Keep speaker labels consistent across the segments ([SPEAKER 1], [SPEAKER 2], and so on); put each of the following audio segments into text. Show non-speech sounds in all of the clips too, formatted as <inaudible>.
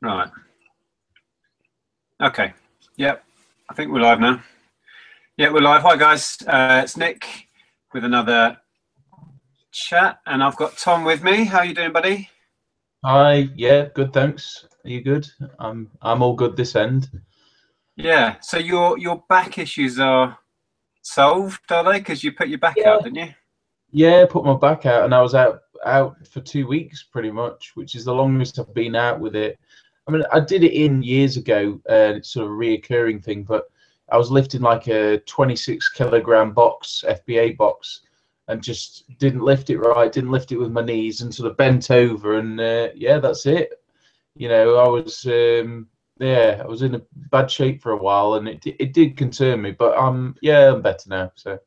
[SPEAKER 1] Right. Okay. Yep. I think we're live now. Yeah, we're live. Hi guys, uh, it's Nic with another chat, and I've got Tom with me. How you doing, buddy?
[SPEAKER 2] Hi. Yeah. Good. Thanks. Are you good? I'm. I'm all good this end.
[SPEAKER 1] Yeah. So your your back issues are solved, are they? Because you put your back
[SPEAKER 2] Yeah.
[SPEAKER 1] out, didn't you?
[SPEAKER 2] Yeah. Put my back out, and I was out out for two weeks, pretty much, which is the longest I've been out with it. I mean, I did it in years ago, and it's sort of a reoccurring thing. But I was lifting like a 26 kilogram box, FBA box, and just didn't lift it right. Didn't lift it with my knees, and sort of bent over, and uh, yeah, that's it. You know, I was. Um, yeah, I was in a bad shape for a while, and it it did concern me. But um, yeah, I'm better now. So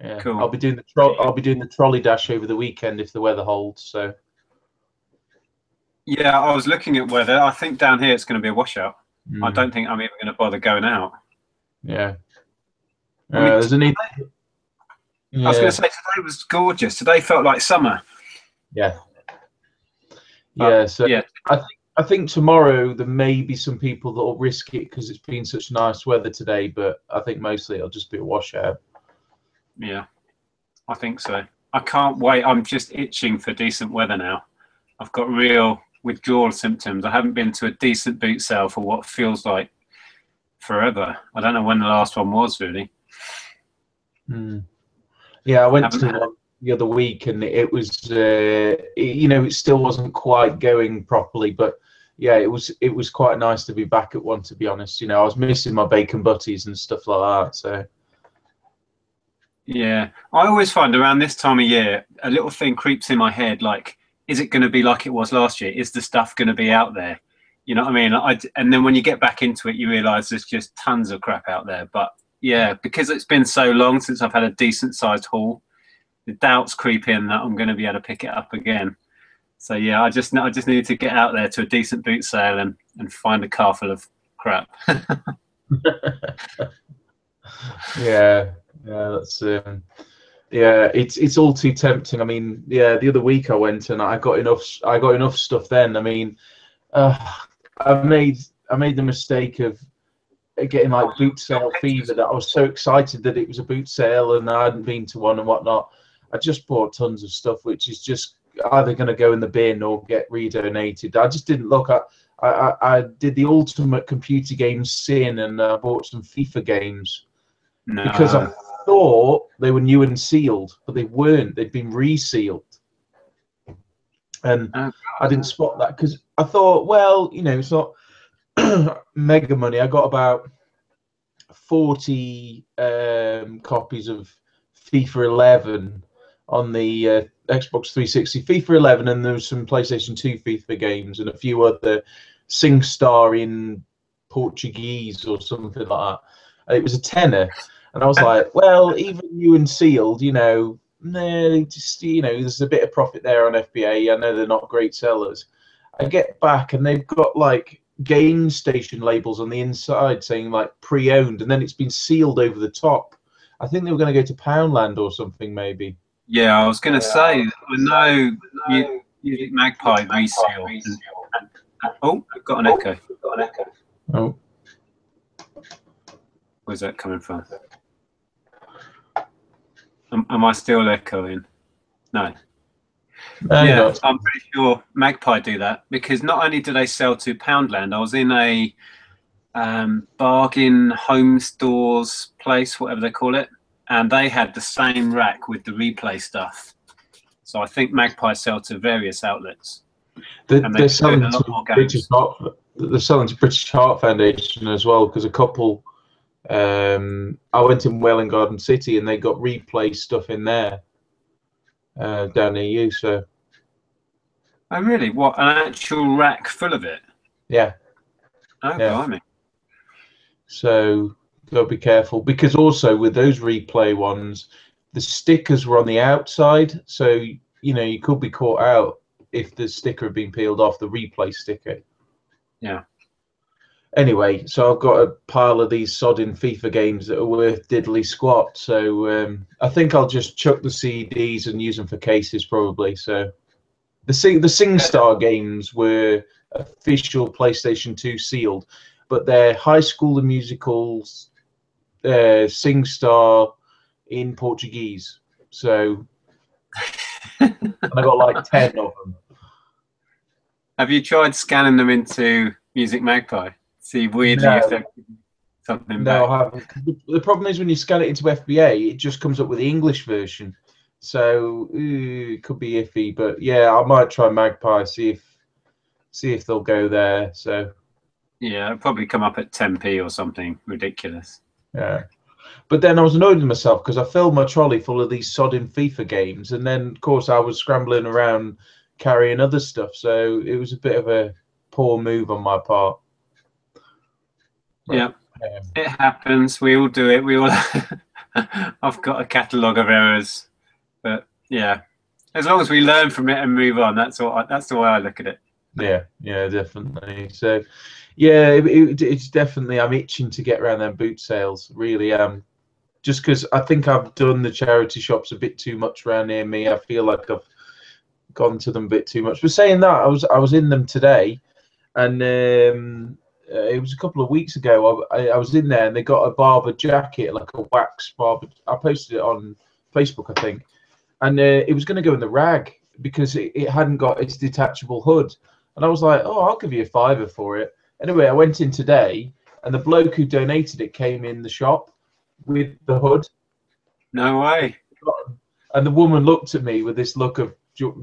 [SPEAKER 2] yeah,
[SPEAKER 1] Cool.
[SPEAKER 2] I'll be doing the tro- I'll be doing the trolley dash over the weekend if the weather holds. So
[SPEAKER 1] Yeah, I was looking at weather. I think down here it's going to be a washout. I
[SPEAKER 2] mm,
[SPEAKER 1] don't think I'm even going to bother going out.
[SPEAKER 2] Yeah.
[SPEAKER 1] I mean,
[SPEAKER 2] Uh, there's a need.
[SPEAKER 1] I was going to say today was gorgeous. Today felt like summer.
[SPEAKER 2] yeah.
[SPEAKER 1] But,
[SPEAKER 2] Yeah. So
[SPEAKER 1] yeah.
[SPEAKER 2] I think I think tomorrow there may be some people that will risk it because it's been such nice weather today. But I think mostly it'll just be a washout.
[SPEAKER 1] Yeah, I think so. I can't wait. I'm just itching for decent weather now. I've got real withdrawal symptoms. I haven't been to a decent boot sale for what feels like forever. I don't know when the last one was really.
[SPEAKER 2] Hmm. Yeah, I went
[SPEAKER 1] Haven't
[SPEAKER 2] to one the other week, and it was, uh, you know, it still wasn't quite going properly, but yeah, it was it was quite nice to be back at one. To be honest, you know, I was missing my bacon butties and stuff like that. So
[SPEAKER 1] Yeah, I always find around this time of year, a little thing creeps in my head like, is it going to be like it was last year? Is the stuff going to be out there? You know what I mean? I, and then when you get back into it, you realize there's just tons of crap out there. But yeah, because it's been so long since I've had a decent sized haul, the doubts creep in that I'm going to be able to pick it up again. So yeah, I just I just need to get out there to a decent boot sale and, and find a car full of crap. <laughs> <laughs>
[SPEAKER 2] yeah, yeah, that's um, yeah, it's it's all too tempting. I mean, yeah, the other week I went and I got enough I got enough stuff then. I mean, uh, I made I made the mistake of getting like boot sale fever that I was so excited that it was a boot sale and I hadn't been to one and whatnot. I just bought tons of stuff which is just either going to go in the bin or get redonated. I just didn't look. I, I, I did the ultimate computer game sin and uh, bought some FIFA games
[SPEAKER 1] no.
[SPEAKER 2] because I thought they were new and sealed, but they weren't. They'd been resealed. And I didn't spot that because I thought, well, you know, it's not <clears throat> mega money. I got about 40 um, copies of FIFA 11 on the uh, Xbox 360, FIFA 11, and there was some PlayStation 2 FIFA games and a few other SingStar in Portuguese or something like that. It was a tenner. And I was like, well, even new and sealed, you know, no, just you know, there's a bit of profit there on FBA. I know they're not great sellers. I get back and they've got like Gamestation labels on the inside saying like pre-owned, and then it's been sealed over the top. I think they were going to go to Poundland or something, maybe.
[SPEAKER 1] Yeah, I was going to say, I know you, Music Magpie resealed. and- and- oh, I've got an echo. got an echo.
[SPEAKER 2] Oh,
[SPEAKER 1] Where's that coming from? Am, I still echoing? No.
[SPEAKER 2] no,
[SPEAKER 1] yeah,
[SPEAKER 2] no.
[SPEAKER 1] I'm pretty sure Magpie do that because not only do they sell to Poundland, I was in a um, bargain home stores place, whatever they call it, and they had the same rack with the replay stuff. So I think Magpie sell to various outlets.
[SPEAKER 2] They,
[SPEAKER 1] and they
[SPEAKER 2] they're selling
[SPEAKER 1] a lot
[SPEAKER 2] to
[SPEAKER 1] more games.
[SPEAKER 2] British Heart. They're selling to British Heart Foundation as well because a couple. Um, I went in Welwyn Garden City and they got replay stuff in there uh, down near you. So
[SPEAKER 1] Oh, really? What an actual rack full of it?
[SPEAKER 2] yeah,
[SPEAKER 1] Oh,
[SPEAKER 2] Yeah.
[SPEAKER 1] blimey.
[SPEAKER 2] so gotta be careful because also with those replay ones, the stickers were on the outside, so you know you could be caught out if the sticker had been peeled off the replay sticker.
[SPEAKER 1] Yeah.
[SPEAKER 2] Anyway, so I've got a pile of these sodding FIFA games that are worth diddly squat. So um, I think I'll just chuck the CDs and use them for cases probably. So The Sing the SingStar games were official PlayStation 2 sealed, but they're High School of Musicals uh, SingStar in Portuguese. So <laughs> I got like ten of them.
[SPEAKER 1] Have you tried scanning them into Music Magpie? See weirdly
[SPEAKER 2] No.
[SPEAKER 1] if they're something
[SPEAKER 2] No,
[SPEAKER 1] back.
[SPEAKER 2] I haven't. The- problem is when you scan it into FBA, it just comes up with the English version. So ooh, it could be iffy, but yeah, I might try Magpie see if see if they'll go there. So
[SPEAKER 1] Yeah, it'll probably come up at 10p or something ridiculous.
[SPEAKER 2] yeah. But then I was annoyed with myself because I filled my trolley full of these sodding FIFA games, and then of course I was scrambling around carrying other stuff. So it was a bit of a poor move on my part.
[SPEAKER 1] Yeah,
[SPEAKER 2] Um,
[SPEAKER 1] it happens. We all do it. We all. <laughs> I've got a catalogue of errors, but yeah, as long as we learn from it and move on, that's all. I, that's the way I look at it.
[SPEAKER 2] Yeah, yeah, definitely. So, yeah, it, it, it's definitely. I'm itching to get around them boot sales. Really am. Just because I think I've done the charity shops a bit too much around near me. I feel like I've gone to them a bit too much. But saying that, I was I was in them today, and um, uh, it was a couple of weeks ago. I, I, was in there, and they got a Barbour jacket, like a wax Barbour. I posted it on Facebook, I think, and uh, it was going to go in the rag because it, it hadn't got its detachable hood. And I was like, oh, I'll give you a fiver for it. Anyway, I went in today, and the bloke who donated it came in the shop with the hood.
[SPEAKER 1] No way.
[SPEAKER 2] And the woman looked at me with this look of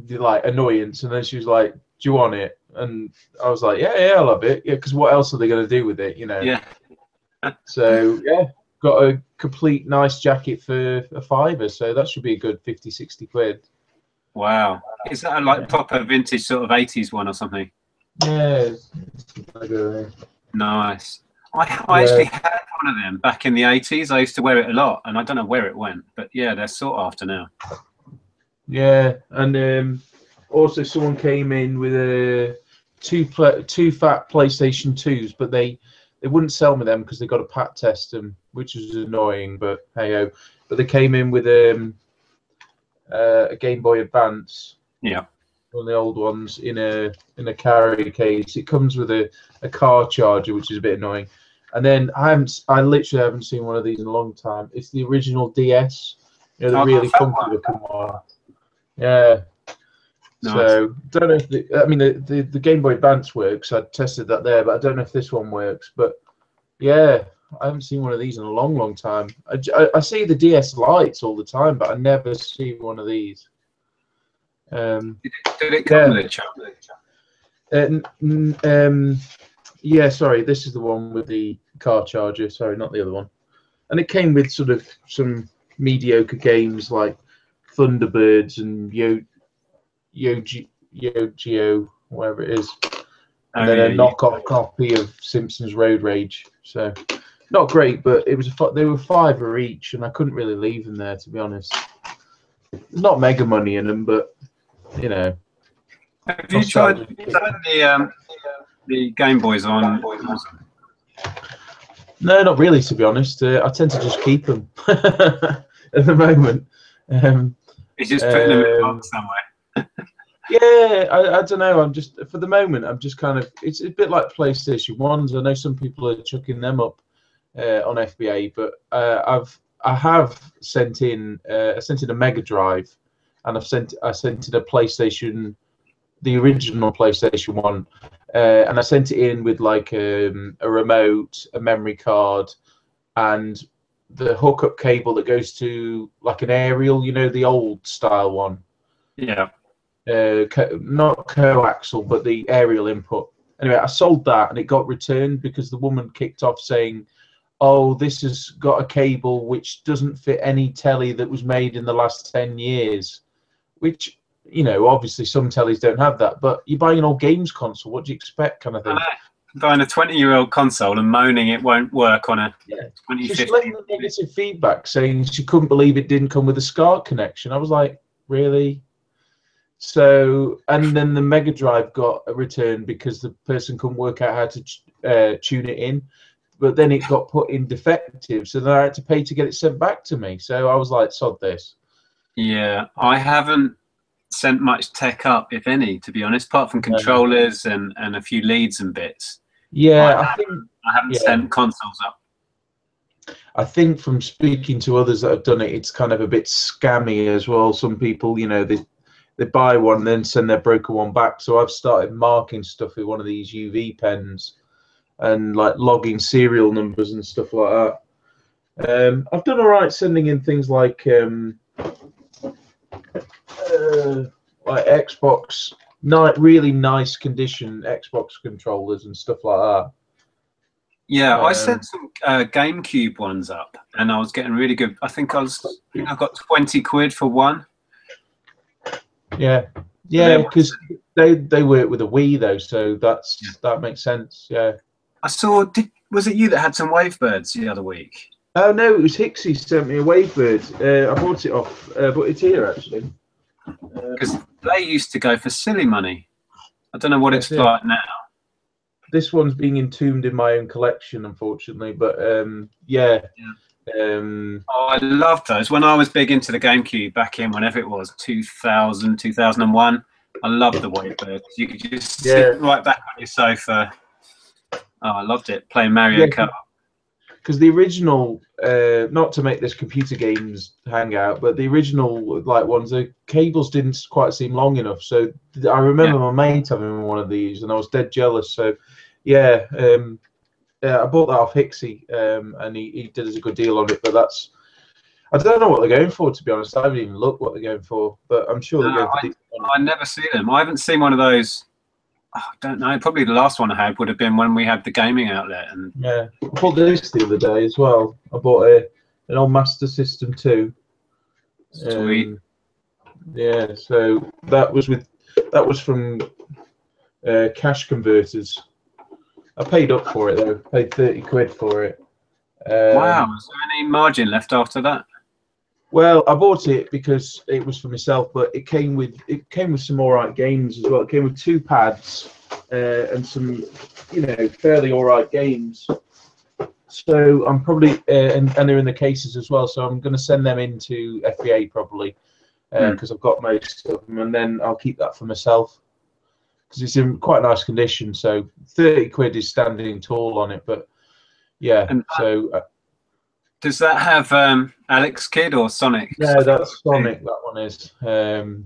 [SPEAKER 2] like annoyance, and then she was like, "Do you want it?" And I was like, "Yeah, yeah, I love it. Yeah, because what else are they going to do with it, you know?"
[SPEAKER 1] Yeah. <laughs>
[SPEAKER 2] So yeah, got a complete nice jacket for a fiver. So that should be a good 50, 60 quid.
[SPEAKER 1] Wow. Is that a like proper vintage sort of 80s one or something?
[SPEAKER 2] Yeah.
[SPEAKER 1] Nice. I, I
[SPEAKER 2] Yeah.
[SPEAKER 1] actually had one of them back in the 80s. I used to wear it a lot, and I don't know where it went, but yeah, they're sought after now.
[SPEAKER 2] Yeah, and um, also someone came in with a two two fat PlayStation twos, but they they wouldn't sell me them because they got a pat test them, which was annoying. But hey oh, but they came in with um, uh, a Game Boy Advance,
[SPEAKER 1] Yeah.
[SPEAKER 2] one of the old ones in a in a carry case. It comes with a, a car charger, which is a bit annoying. And then I haven't, I literally haven't seen one of these in a long time. It's the original DS, you know, the
[SPEAKER 1] Oh,
[SPEAKER 2] really funky looking one. Yeah.
[SPEAKER 1] Nice.
[SPEAKER 2] So don't know if the, I mean the, the the Game Boy Advance works. I tested that there, but I don't know if this one works. But yeah, I haven't seen one of these in a long, long time. I I see the DS Lites all the time, but I never see one of these. Um,
[SPEAKER 1] Did it come
[SPEAKER 2] Yeah.
[SPEAKER 1] with a chop?
[SPEAKER 2] uh, um, yeah, sorry, this is the one with the car charger. Sorry, not the other one. And it came with sort of some mediocre games like Thunderbirds and Yo Yogi Yo-Geo, whatever it is, and then a
[SPEAKER 1] yeah,
[SPEAKER 2] knockoff copy of Simpsons Road Rage. So not great, but it was a they were fiver each, and I couldn't really leave them there to be honest. Not mega money in them, but you know.
[SPEAKER 1] Have you tried, the um, the Game Boys on?
[SPEAKER 2] No, not really, to be honest. Uh, I tend to just keep them <laughs> at the moment. Um,
[SPEAKER 1] He's just putting them in a
[SPEAKER 2] Um,
[SPEAKER 1] box somewhere. <laughs>
[SPEAKER 2] yeah, I, I don't know. I'm just for the moment. I'm just kind of. It's a bit like PlayStation ones. I know some people are chucking them up uh, on FBA, but uh, I've I have sent in uh, I sent in a Mega Drive, and I've sent I sent in a PlayStation, the original PlayStation one, uh, and I sent it in with like um, a remote, a memory card, and the hookup cable that goes to like an aerial, you know, the old style one
[SPEAKER 1] Yeah.
[SPEAKER 2] Uh, co- not coaxial, but the aerial input. Anyway, I sold that and it got returned because the woman kicked off saying, "Oh, this has got a cable which doesn't fit any telly that was made in the last ten years," which you know, obviously some tellies don't have that. But you're buying an old games console, what do you expect, kind of thing?
[SPEAKER 1] Buying a 20 year old console and moaning it won't work on a
[SPEAKER 2] Yeah.
[SPEAKER 1] 2050.
[SPEAKER 2] Just letting the negative feedback saying she couldn't believe it didn't come with a SCART connection. I was like, really? So, and then the Mega Drive got a return because the person couldn't work out how to ch- uh, tune it in. But then it got put in defective, so then I had to pay to get it sent back to me. So I was like, sod this.
[SPEAKER 1] Yeah, I haven't sent much tech up, if any, to be honest, apart from controllers and, and a few leads and bits.
[SPEAKER 2] Yeah, I, I think
[SPEAKER 1] I haven't
[SPEAKER 2] yeah.
[SPEAKER 1] sent consoles up.
[SPEAKER 2] I think from speaking to others that have done it, it's kind of a bit scammy as well. Some people, you know, they they buy one, then send their broker one back. So I've started marking stuff with one of these UV pens and like logging serial numbers and stuff like that. Um, I've done all right sending in things like um, uh, like Xbox, ni- really nice condition Xbox controllers and stuff like that.
[SPEAKER 1] Yeah, I
[SPEAKER 2] Um,
[SPEAKER 1] sent some uh, GameCube ones up, and I was getting really good. I think I was, I I got twenty quid for one.
[SPEAKER 2] Yeah, yeah, because they they work with a Wii though, so that's that makes sense. Yeah.
[SPEAKER 1] I saw. Did, was it you that had some Wavebirds the other week?
[SPEAKER 2] Oh no, it was Hixie sent me a Wavebird. Uh, I bought it off, uh, but it's here actually. Uh,
[SPEAKER 1] Because they used to go for silly money. I don't know what it's
[SPEAKER 2] it.
[SPEAKER 1] like now.
[SPEAKER 2] this one's being entombed in my own collection, unfortunately. But um, yeah. yeah, um,
[SPEAKER 1] Oh, I love those. When I was big into the GameCube back in whenever it was, 2000, 2001, I loved the Wavebirds. You could just
[SPEAKER 2] Yeah.
[SPEAKER 1] sit right back on your sofa. Oh, I loved it. Playing Mario
[SPEAKER 2] Yeah.
[SPEAKER 1] Kart.
[SPEAKER 2] because the original, uh, not to make this computer games hangout, but the original like ones, the cables didn't quite seem long enough. So I remember my mate having one of these, and I was dead jealous. So yeah, um, yeah, I bought that off Hixie, um, and he, he did us a good deal on it. But that's I don't know what they're going for, to be honest. I haven't even looked what they're going for, but I'm sure they're
[SPEAKER 1] No,
[SPEAKER 2] going for. decent.
[SPEAKER 1] I never see them. I haven't seen one of those. oh, I don't know. Probably the last one I had would have been when we had the gaming outlet. And
[SPEAKER 2] Yeah, I bought this the other day as well. I bought a an old Master System too.
[SPEAKER 1] sweet.
[SPEAKER 2] Um, yeah, so that was with that was from uh, cash converters. I paid up for it though. Paid thirty quid for it. Um,
[SPEAKER 1] wow. Is there any margin left after that?
[SPEAKER 2] Well, I bought it because it was for myself, but it came with it came with some alright games as well. It came with two pads uh, and some, you know, fairly alright games. So I'm probably uh, and, and they're in the cases as well. So I'm going to send them into FBA probably because I've got most of them, and then I'll keep that for myself because it's in quite nice condition. So 30 quid is standing tall on it, but yeah.
[SPEAKER 1] And-
[SPEAKER 2] so uh,
[SPEAKER 1] Does that have um, Alex Kidd or Sonic?
[SPEAKER 2] no, that's Sonic. That one is. Um,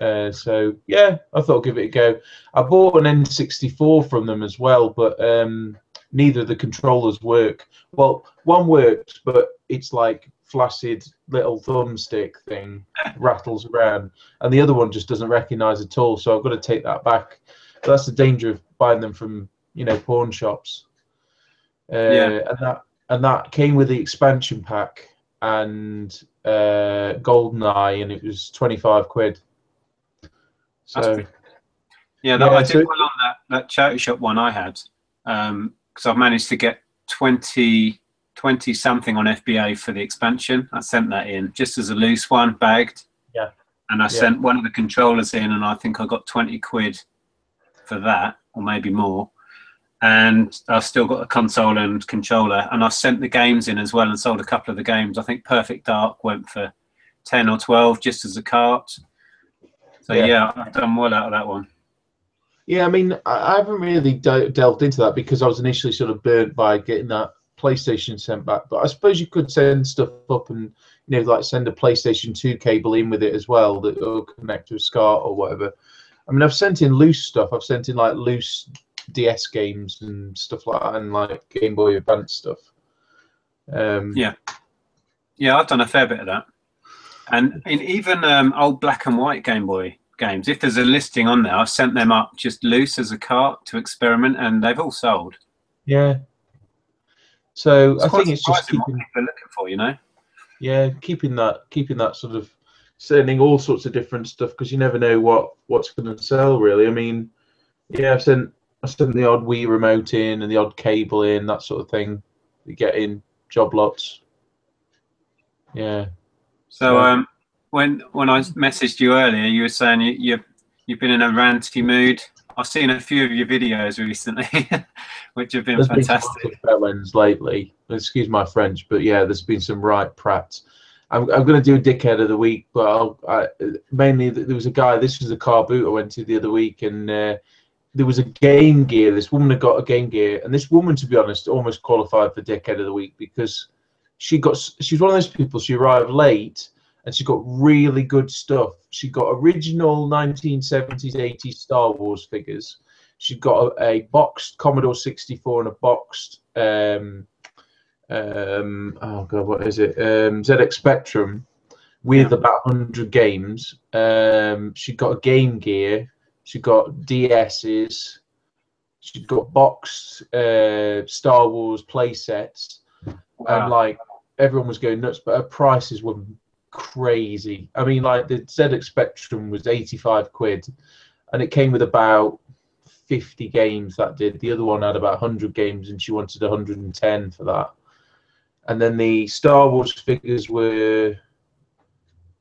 [SPEAKER 2] uh, so yeah, I thought I'd give it a go. I bought an N64 from them as well, but um, neither of the controllers work. Well, one works, but it's like flaccid little thumbstick thing <laughs> rattles around, and the other one just doesn't recognise at all. So I've got to take that back. But that's the danger of buying them from you know pawn shops. Uh,
[SPEAKER 1] Yeah.
[SPEAKER 2] and that and that came with the expansion pack and uh, GoldenEye, and it was twenty five quid. So
[SPEAKER 1] Yeah, that,
[SPEAKER 2] Yeah,
[SPEAKER 1] I did
[SPEAKER 2] so-
[SPEAKER 1] well on that, that charity shop one I had because I've managed to get 20, 20 something on FBA for the expansion. I sent that in just as a loose one, bagged.
[SPEAKER 2] Yeah.
[SPEAKER 1] And I
[SPEAKER 2] Yeah.
[SPEAKER 1] sent one of the controllers in, and I think I got 20 quid for that, or maybe more. And I've still got a console and controller, and I've sent the games in as well and sold a couple of the games. I think Perfect Dark went for 10 or 12 just as a cart. So
[SPEAKER 2] Yeah.
[SPEAKER 1] yeah, I've done well out of that one.
[SPEAKER 2] Yeah, I mean, I I haven't really de- delved into that because I was initially sort of burnt by getting that PlayStation sent back. But I suppose you could send stuff up and you know, like send a PlayStation Two cable in with it as well that will connect to a SCART or whatever. I mean, I've sent in loose stuff. I've sent in like loose DS games and stuff like that, and like Game Boy Advance stuff. Um,
[SPEAKER 1] Yeah. Yeah, I've done a fair bit of that. And in even um, old black and white Game Boy games, if there's a listing on there, I've sent them up just loose as a cart to experiment, and they've all sold.
[SPEAKER 2] yeah. So
[SPEAKER 1] It's
[SPEAKER 2] I think it's just keeping.
[SPEAKER 1] people looking for, you know.
[SPEAKER 2] yeah keeping that keeping that sort of sending all sorts of different stuff because you never know what what's going to sell really i mean yeah i've sent i sent the odd wii remote in and the odd cable in that sort of thing you get in job lots yeah
[SPEAKER 1] So
[SPEAKER 2] So-
[SPEAKER 1] um, when when I messaged you earlier, you were saying you, you you've been in a ranty mood. I've seen a few of your videos recently, <laughs> which have been
[SPEAKER 2] there's been
[SPEAKER 1] fantastic.
[SPEAKER 2] of lately excuse my french but yeah there's been some right prats I'm, I'm going to do a dickhead of the week, but I'll, I, mainly there was a guy. This was a car boot I went to the other week, and uh, there was a Game Gear. This woman had got a Game Gear, and this woman, to be honest, almost qualified for dickhead of the week because she got. She's one of those people. She arrived late, and she's got really good stuff. She got original 1970s, 80s Star Wars figures. She got a, a boxed Commodore 64 and a boxed. Um, um, oh god, what is it? Um, ZX Spectrum with yeah. about 100 games. Um, she got a Game Gear. She got DSs. She got boxed uh, Star Wars play sets, wow. and like everyone was going nuts. But her prices were crazy. I mean, like the ZX Spectrum was 85 quid, and it came with about 50 games. That did. The other one had about 100 games, and she wanted 110 for that and then the Star Wars figures were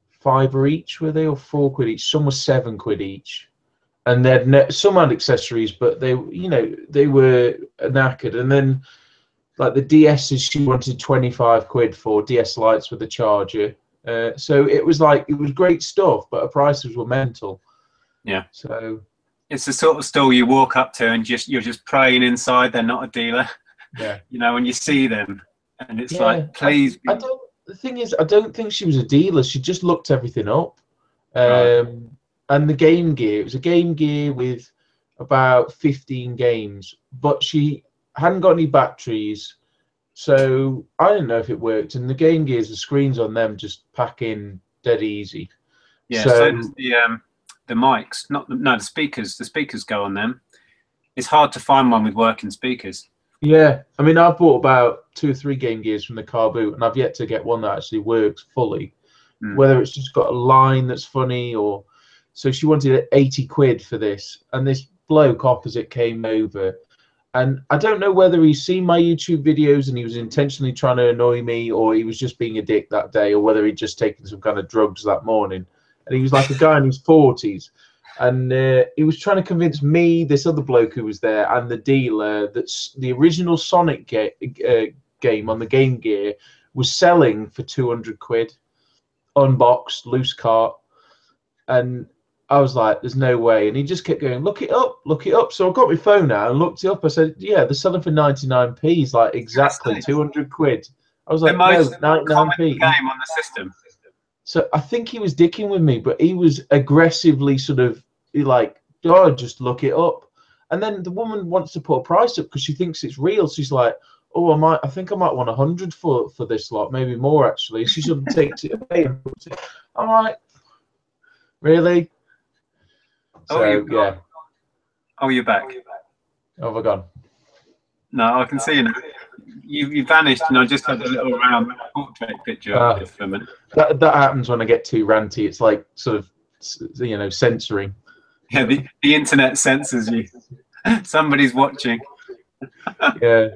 [SPEAKER 2] fiver each, were they, or four quid each? Some were seven quid each, and then ne- some had accessories, but they, you know, they were knackered. And then, like the DSs, she wanted twenty five quid for DS Lites with a charger. Uh, so it was like it was great stuff, but her prices were mental.
[SPEAKER 1] Yeah.
[SPEAKER 2] So
[SPEAKER 1] it's the sort of store you walk up to and just you're just praying inside. They're not a dealer.
[SPEAKER 2] Yeah. <laughs>
[SPEAKER 1] you know, when you see them, and it's yeah, like, please.
[SPEAKER 2] I, I, don't. The thing is, I don't think she was a dealer. She just looked everything up. Um, right. And the Game Gear, it was a Game Gear with about 15 games, but she hadn't got any batteries. So I didn't know if it worked. And the Game Gears, the screens on them just pack in dead easy.
[SPEAKER 1] Yeah, so, so the um, the mics, not the, no the speakers. The speakers go on them. It's hard to find one with working speakers.
[SPEAKER 2] Yeah, I mean, I've bought about two or three Game Gears from the car boot, and I've yet to get one that actually works fully. Mm. Whether it's just got a line that's funny, or so she wanted 80 quid for this, and this bloke opposite came over, and I don't know whether he's seen my YouTube videos and he was intentionally trying to annoy me, or he was just being a dick that day, or whether he'd just taken some kind of drugs that morning. And he was like a guy in his 40s and uh, he was trying to convince me, this other bloke who was there, and the dealer that the original Sonic ga- uh, game on the Game Gear was selling for 200 quid, unboxed, loose cart. And I was like, there's no way. And he just kept going, look it up, look it up. So I got my phone out and looked it up. I said, yeah, they're selling for 99p. He's like, exactly, 200 quid. I was like, the most no, 99p.
[SPEAKER 1] game on the system.
[SPEAKER 2] So I think he was dicking with me, but he was aggressively sort of like, oh, just look it up. And then the woman wants to put a price up because she thinks it's real. She's like, oh, I might, I think I might want a hundred for for this lot, maybe more actually. She sort of takes it away and puts <laughs> it. I'm like, really?
[SPEAKER 1] Oh, so, you yeah. Oh, you're back.
[SPEAKER 2] Oh, I gone?
[SPEAKER 1] No, I can see you now. You, you vanished, and I just had a little round portrait picture uh, for a minute.
[SPEAKER 2] That that happens when I get too ranty. It's like sort of you know censoring.
[SPEAKER 1] Yeah, the, the internet censors you. <laughs> Somebody's watching. <laughs>
[SPEAKER 2] yeah.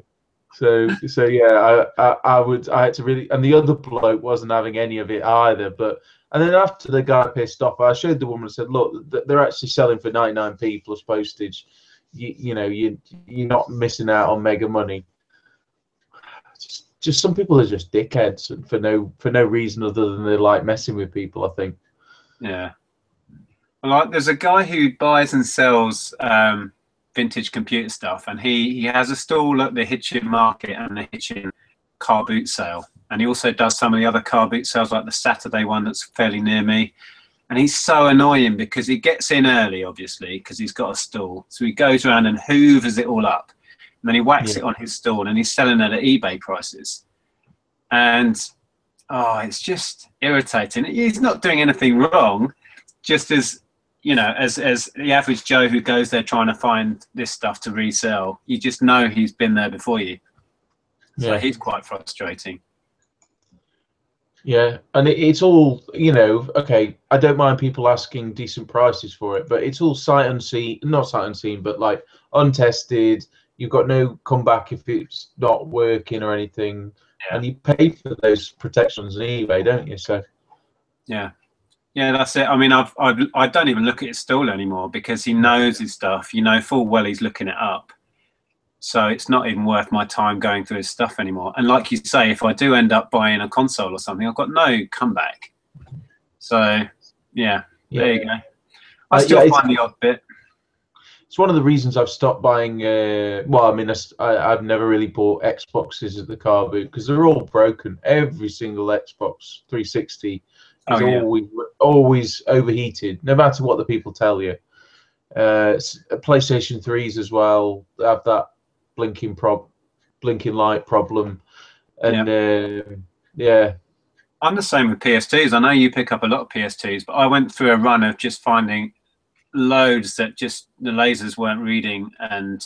[SPEAKER 2] So so yeah, I, I, I would I had to really and the other bloke wasn't having any of it either. But and then after the guy pissed off, I showed the woman and said, look, they're actually selling for 99p plus postage. You, you know, you you're not missing out on mega money. Just, just some people are just dickheads for no for no reason other than they like messing with people. I think.
[SPEAKER 1] Yeah. Like, there's a guy who buys and sells um, vintage computer stuff, and he he has a stall at the Hitchin Market and the Hitchin car boot sale, and he also does some of the other car boot sales, like the Saturday one that's fairly near me. And he's so annoying because he gets in early, obviously, because he's got a stall. So he goes around and hoovers it all up, and then he whacks yeah. it on his stall, and he's selling it at eBay prices. And oh, it's just irritating. He's not doing anything wrong, just as you know, as as the average Joe who goes there trying to find this stuff to resell, you just know he's been there before you. So yeah. he's quite frustrating.
[SPEAKER 2] Yeah, and it, it's all you know. Okay, I don't mind people asking decent prices for it, but it's all sight unseen, not sight unseen, but like untested. You've got no comeback if it's not working or anything, yeah. and you pay for those protections on eBay, don't you? So.
[SPEAKER 1] Yeah. Yeah, that's it. I mean, I've, I've I don't even look at his stall anymore because he knows his stuff. You know full well he's looking it up, So it's not even worth my time going through his stuff anymore. And like you say, if I do end up buying a console or something, I've got no comeback. So yeah,
[SPEAKER 2] Yeah.
[SPEAKER 1] there you go. I
[SPEAKER 2] Uh,
[SPEAKER 1] still
[SPEAKER 2] yeah,
[SPEAKER 1] find the odd bit.
[SPEAKER 2] It's one of the reasons I've stopped buying. Uh, well, I mean, I, have never really bought Xboxes at the car boot because they're all broken. Every single Xbox 360 is
[SPEAKER 1] Oh, yeah.
[SPEAKER 2] always always overheated, no matter what the people tell you. Uh, PlayStation 3s as well have that blinking prob, blinking light problem, and yeah, um, yeah
[SPEAKER 1] I'm the same with PS2s. I know you pick up a lot of PS2s, but I went through a run of just finding loads that just the lasers weren't reading, and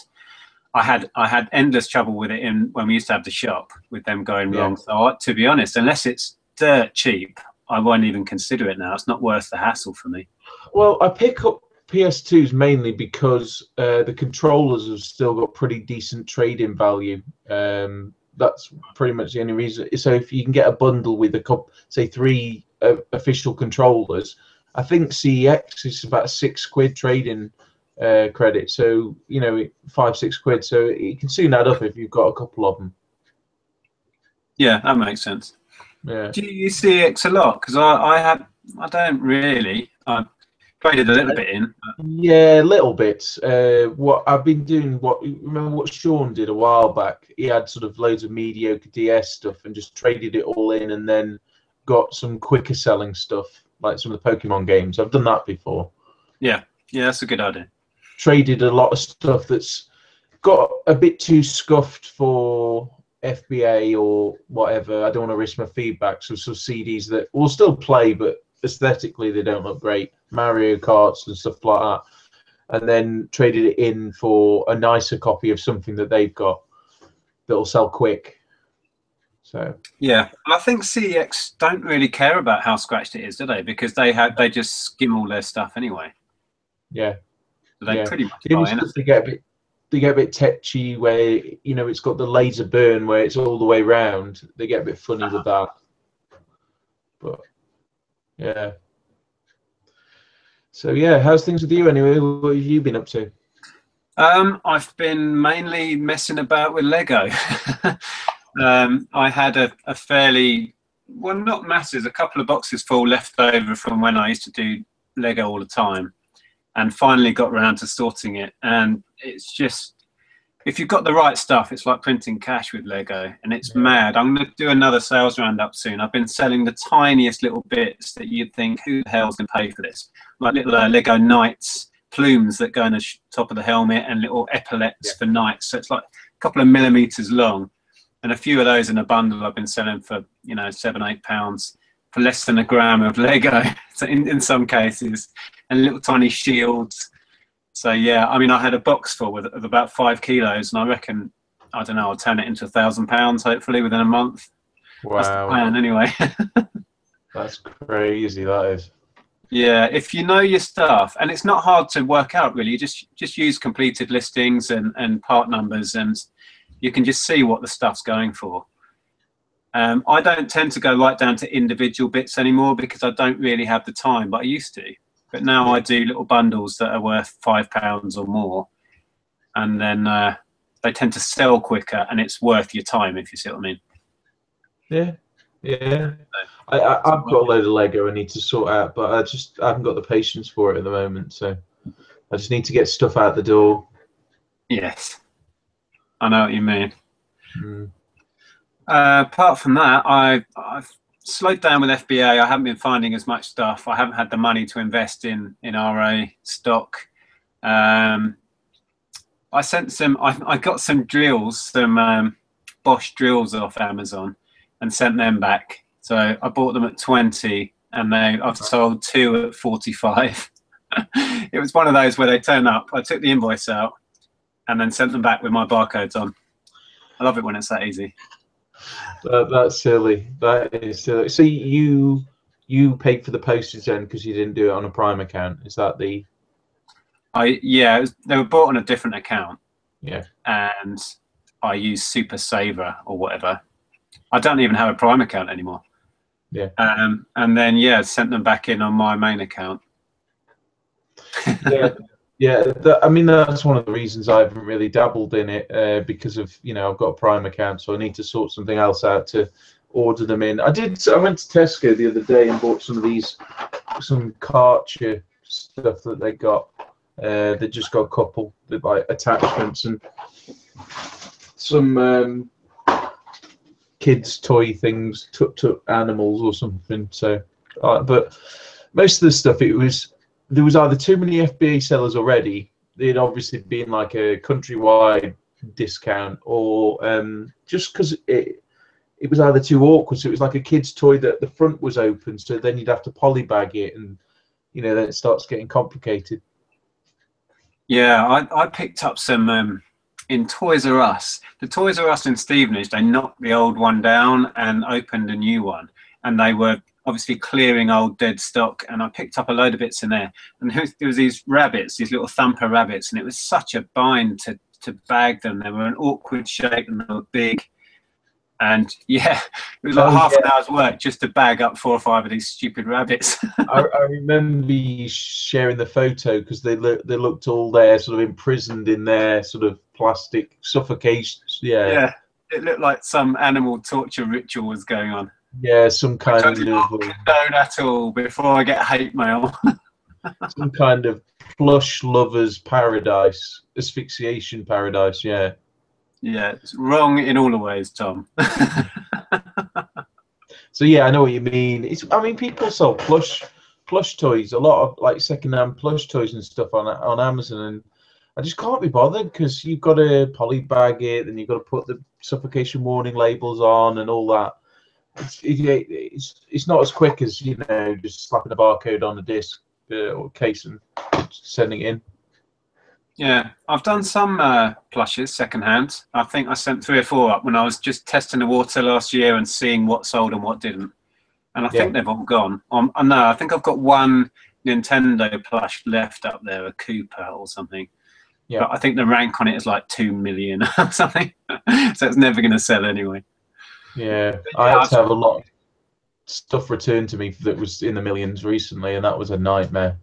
[SPEAKER 1] I had I had endless trouble with it in when we used to have the shop with them going
[SPEAKER 2] Yeah.
[SPEAKER 1] wrong. So I, to be honest, unless it's dirt cheap, I won't even consider it now. It's not worth the hassle for me.
[SPEAKER 2] Well, I pick up PS2s mainly because uh, the controllers have still got pretty decent trade-in value. Um, that's pretty much the only reason. So if you can get a bundle with a couple, say three uh, official controllers, I think CEX is about six quid trade-in uh, credit. So you know, five six quid. So you can soon add up if you've got a couple of them.
[SPEAKER 1] Yeah, that makes sense.
[SPEAKER 2] Yeah.
[SPEAKER 1] Do you use CEX a lot? Because I I have I don't really. I traded a little bit in. but-
[SPEAKER 2] Yeah, little bits. Uh, what I've been doing, what remember what Sean did a while back? He had sort of loads of mediocre DS stuff and just traded it all in, and then got some quicker selling stuff like some of the Pokemon games. I've done that before.
[SPEAKER 1] Yeah, yeah, that's a good idea.
[SPEAKER 2] Traded a lot of stuff that's got a bit too scuffed for FBA or whatever. I don't want to risk my feedback. So some CDs that will still play, but aesthetically they don't look great. Mario Karts and stuff like that. And then traded it in for a nicer copy of something that they've got that'll sell quick. So
[SPEAKER 1] Yeah, I think CEX don't really care about how scratched it is, do they? Because they have they just skim all their stuff anyway.
[SPEAKER 2] yeah,
[SPEAKER 1] So they
[SPEAKER 2] Yeah.
[SPEAKER 1] pretty much
[SPEAKER 2] the
[SPEAKER 1] buy
[SPEAKER 2] they get a bit they get a bit tetchy where you know it's got the laser burn where it's all the way round. They get a bit funny with that. But yeah. So yeah, how's things with you anyway? What have you been up to?
[SPEAKER 1] Um, I've been mainly messing about with Lego. <laughs> um, I had a, a fairly well, not masses, a couple of boxes full left over from when I used to do Lego all the time, and finally got around to sorting it. And it's just if you've got the right stuff, it's like printing cash with Lego, and it's
[SPEAKER 2] Yeah.
[SPEAKER 1] mad. I'm going to do another sales roundup soon. I've been selling the tiniest little bits that you'd think, who the hell's going to pay for this? Like little uh, Lego knights, plumes that go on the sh- top of the helmet, and little epaulets
[SPEAKER 2] Yeah.
[SPEAKER 1] for knights. So it's like a couple of millimeters long, and a few of those in a bundle. I've been selling for you know seven, eight pounds for less than a gram of Lego. so <laughs> in, in some cases, and little tiny shields. So yeah, I mean, I had a box full with of about five kilos, and I reckon I don't know. I'll turn it into a thousand pounds hopefully within a month. That's the
[SPEAKER 2] Wow,
[SPEAKER 1] plan anyway. <laughs>
[SPEAKER 2] that's crazy. That is.
[SPEAKER 1] yeah, if you know your stuff, and it's not hard to work out really. You just just use completed listings and and part numbers, and you can just see what the stuff's going for. Um, I don't tend to go right down to individual bits anymore because I don't really have the time, but I used to. But now I do little bundles that are worth five pounds or more, and then uh, they tend to sell quicker, and it's worth your time if you see what I mean.
[SPEAKER 2] Yeah, yeah. I, I, I've got a load of Lego I need to sort out, but I just I haven't got the patience for it at the moment. So I just need to get stuff out the door.
[SPEAKER 1] Yes, I know what you mean.
[SPEAKER 2] Mm.
[SPEAKER 1] Uh, apart from that, I, I've slowed down with FBA. I haven't been finding as much stuff. I haven't had the money to invest in in RA stock. Um, I sent some. I, I got some drills, some um, Bosch drills off Amazon, and sent them back. So I bought them at twenty, and they I've sold two at forty-five. <laughs> it was one of those where they turn up. I took the invoice out, and then sent them back with my barcodes on. I love it when it's that easy.
[SPEAKER 2] That, that's silly. That is silly. So you you paid for the postage then because you didn't do it on a Prime account. Is that the
[SPEAKER 1] I yeah, it was, they were bought on a different account,
[SPEAKER 2] yeah?
[SPEAKER 1] and I use Super Saver or whatever. I don't even have a Prime account anymore.
[SPEAKER 2] Yeah.
[SPEAKER 1] Um, and then yeah, sent them back in on my main account.
[SPEAKER 2] yeah, <laughs> Yeah, that, I mean that's one of the reasons I haven't really dabbled in it uh, because of you know I've got a Prime account, so I need to sort something else out to order them in. I did. I went to Tesco the other day and bought some of these, some Karcher stuff that they got. Uh, they just got a couple like attachments and some um, kids' toy things, tuk tuk animals or something. So, uh, but most of the stuff it was there was either too many FBA sellers already. It'd obviously been like a countrywide discount, or um, just because it it was either too awkward. So it was like a kid's toy that the front was open, so then you'd have to polybag it, and you know then it starts getting complicated.
[SPEAKER 1] Yeah, I, I picked up some um, in Toys R Us. The Toys R Us in Stevenage, they knocked the old one down and opened a new one, and they were obviously clearing old dead stock. And I picked up a load of bits in there, and there was these rabbits, these little thumper rabbits, and it was such a bind to to bag them. They were an awkward shape and they were big and <laughs> yeah, it was like oh, half yeah. an hour's work just to bag up four or five of these stupid rabbits. <laughs>
[SPEAKER 2] I, I, remember you sharing the photo because they look they looked all there, sort of imprisoned in their sort of plastic suffocation. Yeah,
[SPEAKER 1] yeah, it looked like some animal torture ritual was going on.
[SPEAKER 2] Yeah, some kind of
[SPEAKER 1] condone at all before I get hate mail. <laughs>
[SPEAKER 2] some kind of plush lovers paradise, asphyxiation paradise. Yeah.
[SPEAKER 1] Yeah, it's wrong in all the ways, Tom. <laughs>
[SPEAKER 2] so yeah, I know what you mean. It's I mean people sell plush plush toys, a lot of like secondhand plush toys and stuff on on Amazon, and I just can't be bothered because you've got to polybag it, and you've got to put the suffocation warning labels on and all that. It's it's it's not as quick as you know just slapping a barcode on a disc uh, or case and sending it in.
[SPEAKER 1] Yeah, I've done some uh, plushes secondhand. I think I sent three or four up when I was just testing the water last year and seeing what sold and what didn't. And I yeah. think they've all gone. Um, I know. I think I've got one Nintendo plush left up there, a Koopa or something. Yeah. But I think the rank on it is like two million <laughs> or something. <laughs> so it's never going to sell anyway.
[SPEAKER 2] Yeah, I had to have a lot of stuff returned to me that was in the millions recently, and that was a nightmare.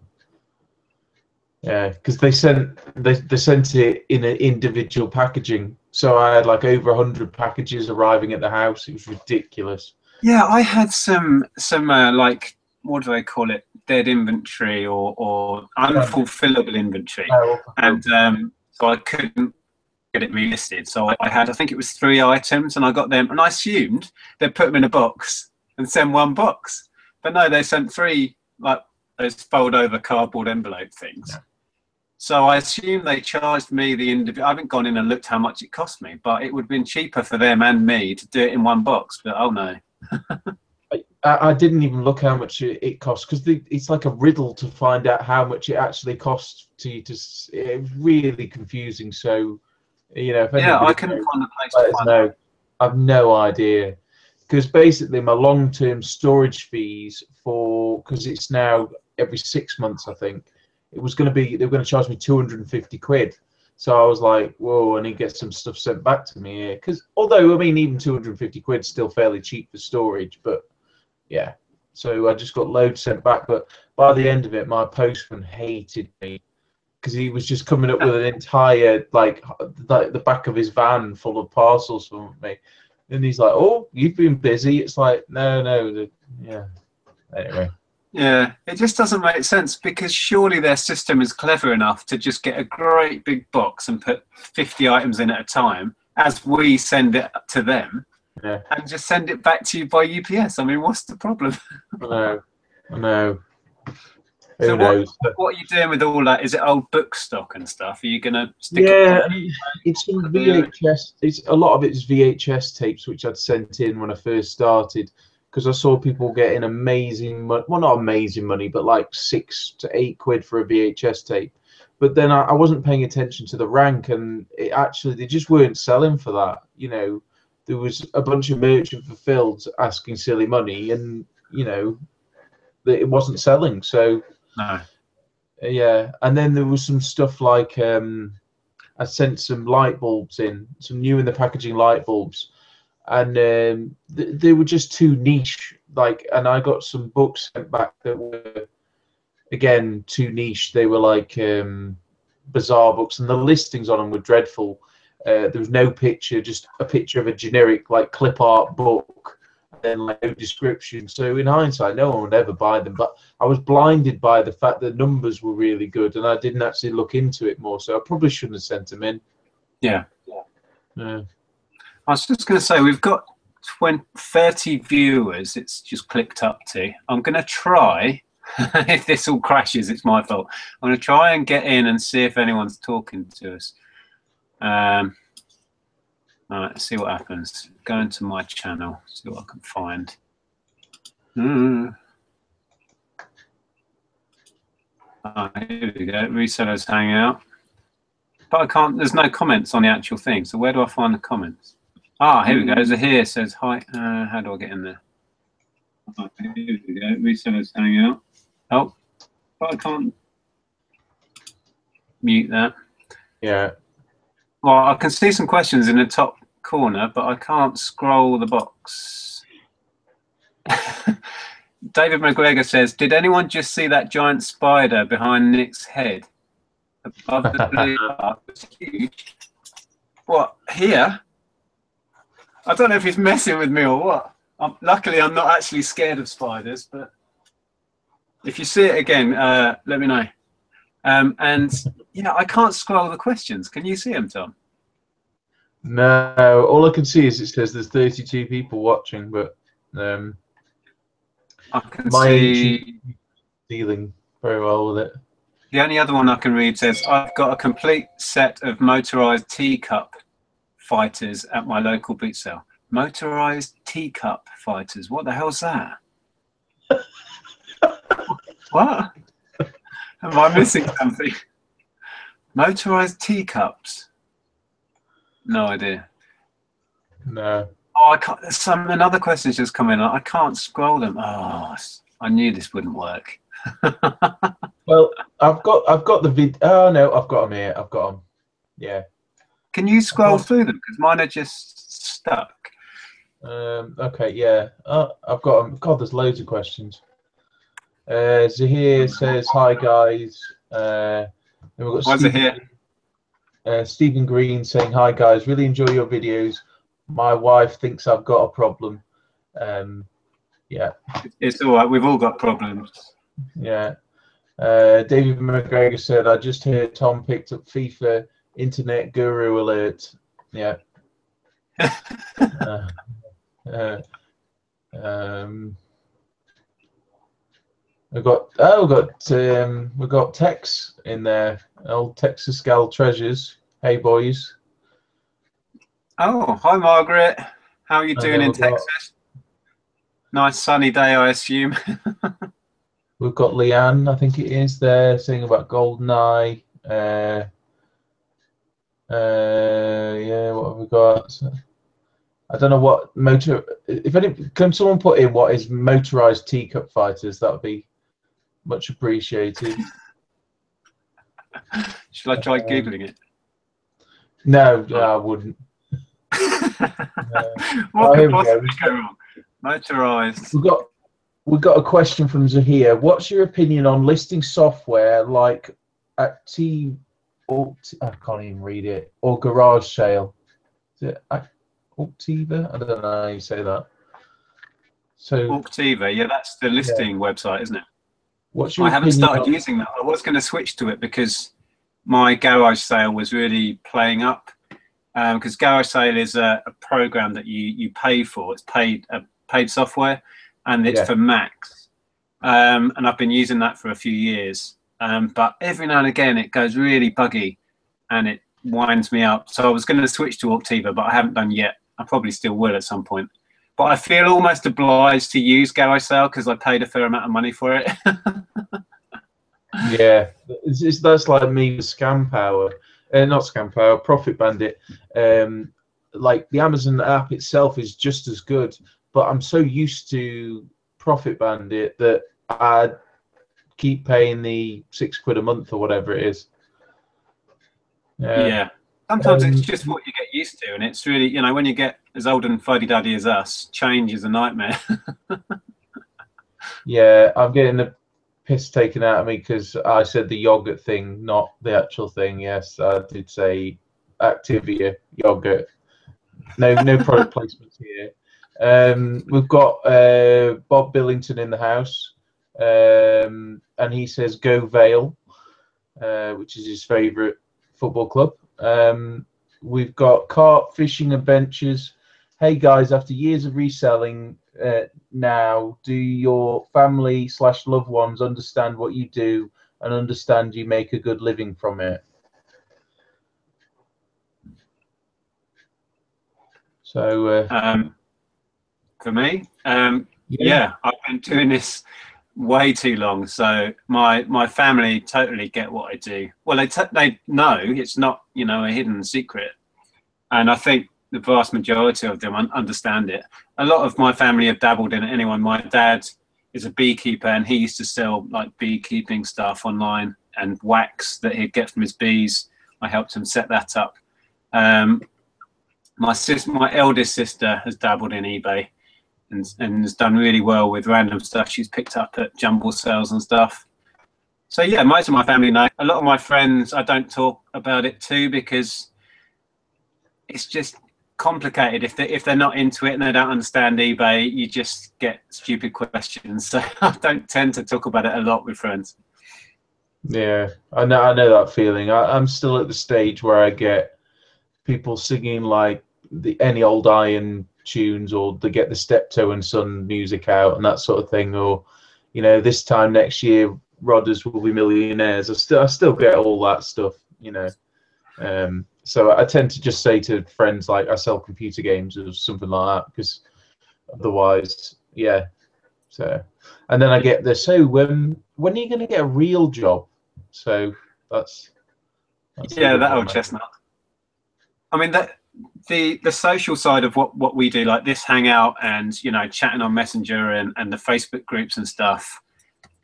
[SPEAKER 2] Yeah, because they sent they, they sent it in an individual packaging. So I had like over hundred packages arriving at the house. It was ridiculous.
[SPEAKER 1] Yeah, I had some some uh, like what do they call it? Dead inventory or or unfulfillable inventory, oh, and um, so I couldn't get it relisted. So I, I, had I think it was three items, and I got them, and I assumed they'd put them in a box and send one box, but no, they sent three like those fold over cardboard envelope things. Yeah. So I assume they charged me the individual. I haven't gone in and looked how much it cost me, but it would have been cheaper for them and me to do it in one box. But oh no. <laughs>
[SPEAKER 2] I, I, didn't even look how much it, it costs because it's like a riddle to find out how much it actually costs to you to. It's really confusing. So, you know,
[SPEAKER 1] yeah, I couldn't find a place. To
[SPEAKER 2] no, I've no idea. Because basically my long-term storage fees for because it's now every six months, I think it was going to be they were going to charge me 250 quid. So i was like whoa i need to get some stuff sent back to me here. Because although i mean even 250 quid is still fairly cheap for storage but yeah. So i just got loads sent back but by the end of it my postman hated me because he was just coming up with an entire like the, the back of his van full of parcels for me and he's like oh you've been busy it's like no no the, yeah anyway
[SPEAKER 1] yeah, it just doesn't make sense because surely their system is clever enough to just get a great big box and put 50 items in at a time as we send it to them
[SPEAKER 2] yeah.
[SPEAKER 1] and just send it back to you by UPS. I mean, what's the problem? <laughs>
[SPEAKER 2] no, know. I know.
[SPEAKER 1] Who so what, what, are you doing with all that? Is it old book stock and stuff? Are you gonna
[SPEAKER 2] stick? Yeah, it it's VHS. It's a lot of it's VHS tapes which I'd sent in when I first started because I saw people getting amazing, money. well, not amazing money, but like six to eight quid for a VHS tape. But then I, I wasn't paying attention to the rank, and it actually they just weren't selling for that. You know, there was a bunch of merchant fulfilled asking silly money, and you know, it wasn't selling. So,
[SPEAKER 1] no.
[SPEAKER 2] yeah, and then there was some stuff like um, I sent some light bulbs in, some new in the packaging light bulbs and um, th- they were just too niche. Like, and I got some books sent back that were again too niche. They were like um, bizarre books, and the listings on them were dreadful. Uh, there was no picture, just a picture of a generic like clip art book, like no description. So in hindsight, no one would ever buy them. But I was blinded by the fact that numbers were really good, and I didn't actually look into it more. So I probably shouldn't have sent them in.
[SPEAKER 1] Yeah.
[SPEAKER 2] Yeah.
[SPEAKER 1] I was just going to say, we've got 20, 30 viewers. It's just clicked up to. I'm going to try. <laughs> if this all crashes, it's my fault. I'm going to try and get in and see if anyone's talking to us. Um, right, see what happens. Go into my channel, see what I can find. Mm. Ah, here we go. Resellers Hangout. But I can't, there's no comments on the actual thing. So where do I find the comments? Ah, here we go. A here says, hi. Uh, how do I get in there? Oh, here we go. Resellers Hangout. Oh, but I can't mute that.
[SPEAKER 2] Yeah.
[SPEAKER 1] Well, I can see some questions in the top corner, but I can't scroll the box. <laughs> David McGregor says, "Did anyone just see that giant spider behind Nick's head above the blue bar? It's huge. What here? I don't know if he's messing with me or what. I'm, luckily, I'm not actually scared of spiders, but if you see it again, uh, let me know. Um, and yeah, I can't scroll the questions. Can you see them, Tom?
[SPEAKER 2] No, all I can see is it says there's 32 people watching, but um,
[SPEAKER 1] I can
[SPEAKER 2] my
[SPEAKER 1] see.
[SPEAKER 2] dealing very well with it.
[SPEAKER 1] The only other one I can read says, I've got a complete set of motorized teacup fighters at my local boot sale. Motorized teacup fighters. What the hell's that? <laughs> what? Am I missing something? Motorized teacups? No idea.
[SPEAKER 2] No.
[SPEAKER 1] Oh, I can't. Some another question's just come in. I can't scroll them. Oh, I knew this wouldn't work. <laughs>
[SPEAKER 2] Well, I've got I've got the vid. Oh no, I've got them here. I've got them. Yeah.
[SPEAKER 1] Can you scroll through them? Because mine are just stuck.
[SPEAKER 2] Um, okay. Yeah. Oh, I've got them. God, there's loads of questions. Uh, Zahir says hi guys. Uh, then we've got
[SPEAKER 1] it here?
[SPEAKER 2] Uh, Stephen Green saying hi guys. Really enjoy your videos. My wife thinks I've got a problem. Um, yeah.
[SPEAKER 1] It's all right. We've all got problems.
[SPEAKER 2] Yeah. Uh, David McGregor said, I just heard Tom picked up FIFA Internet Guru Alert. Yeah. <laughs> uh, uh, um, we've got, oh, we've got, um, we've got Tex in there. Old Texas Gal Treasures. Hey, boys.
[SPEAKER 1] Oh, hi, Margaret. How are you
[SPEAKER 2] And
[SPEAKER 1] doing in
[SPEAKER 2] we've got-
[SPEAKER 1] Texas? Nice sunny day, I assume. <laughs>
[SPEAKER 2] We've got Leanne, I think it is, there saying about GoldenEye. Uh, uh, yeah, what have we got? I don't know what motor. If any, can someone put in what is motorized teacup fighters? That would be much appreciated.
[SPEAKER 1] Shall I try
[SPEAKER 2] Um,
[SPEAKER 1] googling it?
[SPEAKER 2] No, I wouldn't. <laughs>
[SPEAKER 1] what
[SPEAKER 2] oh,
[SPEAKER 1] could
[SPEAKER 2] we go.
[SPEAKER 1] go wrong? Motorized.
[SPEAKER 2] We've got we've got a question from Zahir. What's your opinion on listing software like Active? Or, I can't even read it. Or Garage Sale. Is it Ac- Activa? I don't know how you say that. So,
[SPEAKER 1] Auctiva, yeah, that's the listing website, isn't it?
[SPEAKER 2] What's your
[SPEAKER 1] I haven't started
[SPEAKER 2] on-
[SPEAKER 1] using that. I was going to switch to it because my garage sale was really playing up. Because garage sale is a, a program that you you pay for. It's paid a paid software, and it's
[SPEAKER 2] Yeah.
[SPEAKER 1] for Macs. Um, and I've been using that for a few years. Um, but every now and again, it goes really buggy, and it winds me up. So I was going to switch to Auctiva, but I haven't done yet. I probably still will at some point. But I feel almost obliged to use garage sale because I paid a fair amount of money for it. <laughs>
[SPEAKER 2] Yeah, it's, it's, that's like me with Scan Power, uh, not Scan Power, Profit Bandit. Um, like the Amazon app itself is just as good, but I'm so used to Profit Bandit that I keep paying the six quid a month or whatever it is. Yeah,
[SPEAKER 1] yeah. Sometimes
[SPEAKER 2] Um,
[SPEAKER 1] it's just what you get used to, and it's really, you know, when you get as old and fuddy duddy as us, change is a nightmare. <laughs>
[SPEAKER 2] yeah, I'm getting a piss taken out of me because I said the yogurt thing, not the actual thing. Yes, I did say Activia yogurt. No, no <laughs> product placements here. Um, we've got uh, Bob Billington in the house, um, and he says go Vale, uh, which is his favourite football club. Um, we've got Carp Fishing Adventures. Hey guys, after years of reselling, uh, now do your family slash loved ones understand what you do and understand you make a good living from it? So, uh,
[SPEAKER 1] Um, for me, um, yeah. I've been doing this way too long. So my my family totally get what I do. Well, they t- they know it's not you know a hidden secret, and I think the vast majority of them un- understand it. A lot of my family have dabbled in it. My dad is a beekeeper, and he used to sell like beekeeping stuff online and wax that he'd get from his bees. I helped him set that up. Um, my sis, my eldest sister, has dabbled in eBay and, and has done really well with random stuff she's picked up at jumble sales and stuff. So yeah, most of my family know. A lot of my friends, I don't talk about it too because it's just complicated. If they if they're not into it and they don't understand eBay, you just get stupid questions. <laughs> So I don't tend to talk about it a lot with friends.
[SPEAKER 2] Yeah, I know. I know that feeling. I, I'm still at the stage where I get people singing like the any old iron tunes, or they get the Steptoe and Son music out and that sort of thing, or you know, this time next year, Rodders will be millionaires. I still, I still get all that stuff, you know. Um, so I tend to just say to friends like I sell computer games or something like that because otherwise, yeah. So, and then I get this. So when when are you going to get a real job? So that's, that's
[SPEAKER 1] yeah, that old chestnut. I mean that the the social side of what what we do, like this hangout and you know chatting on Messenger and and the Facebook groups and stuff.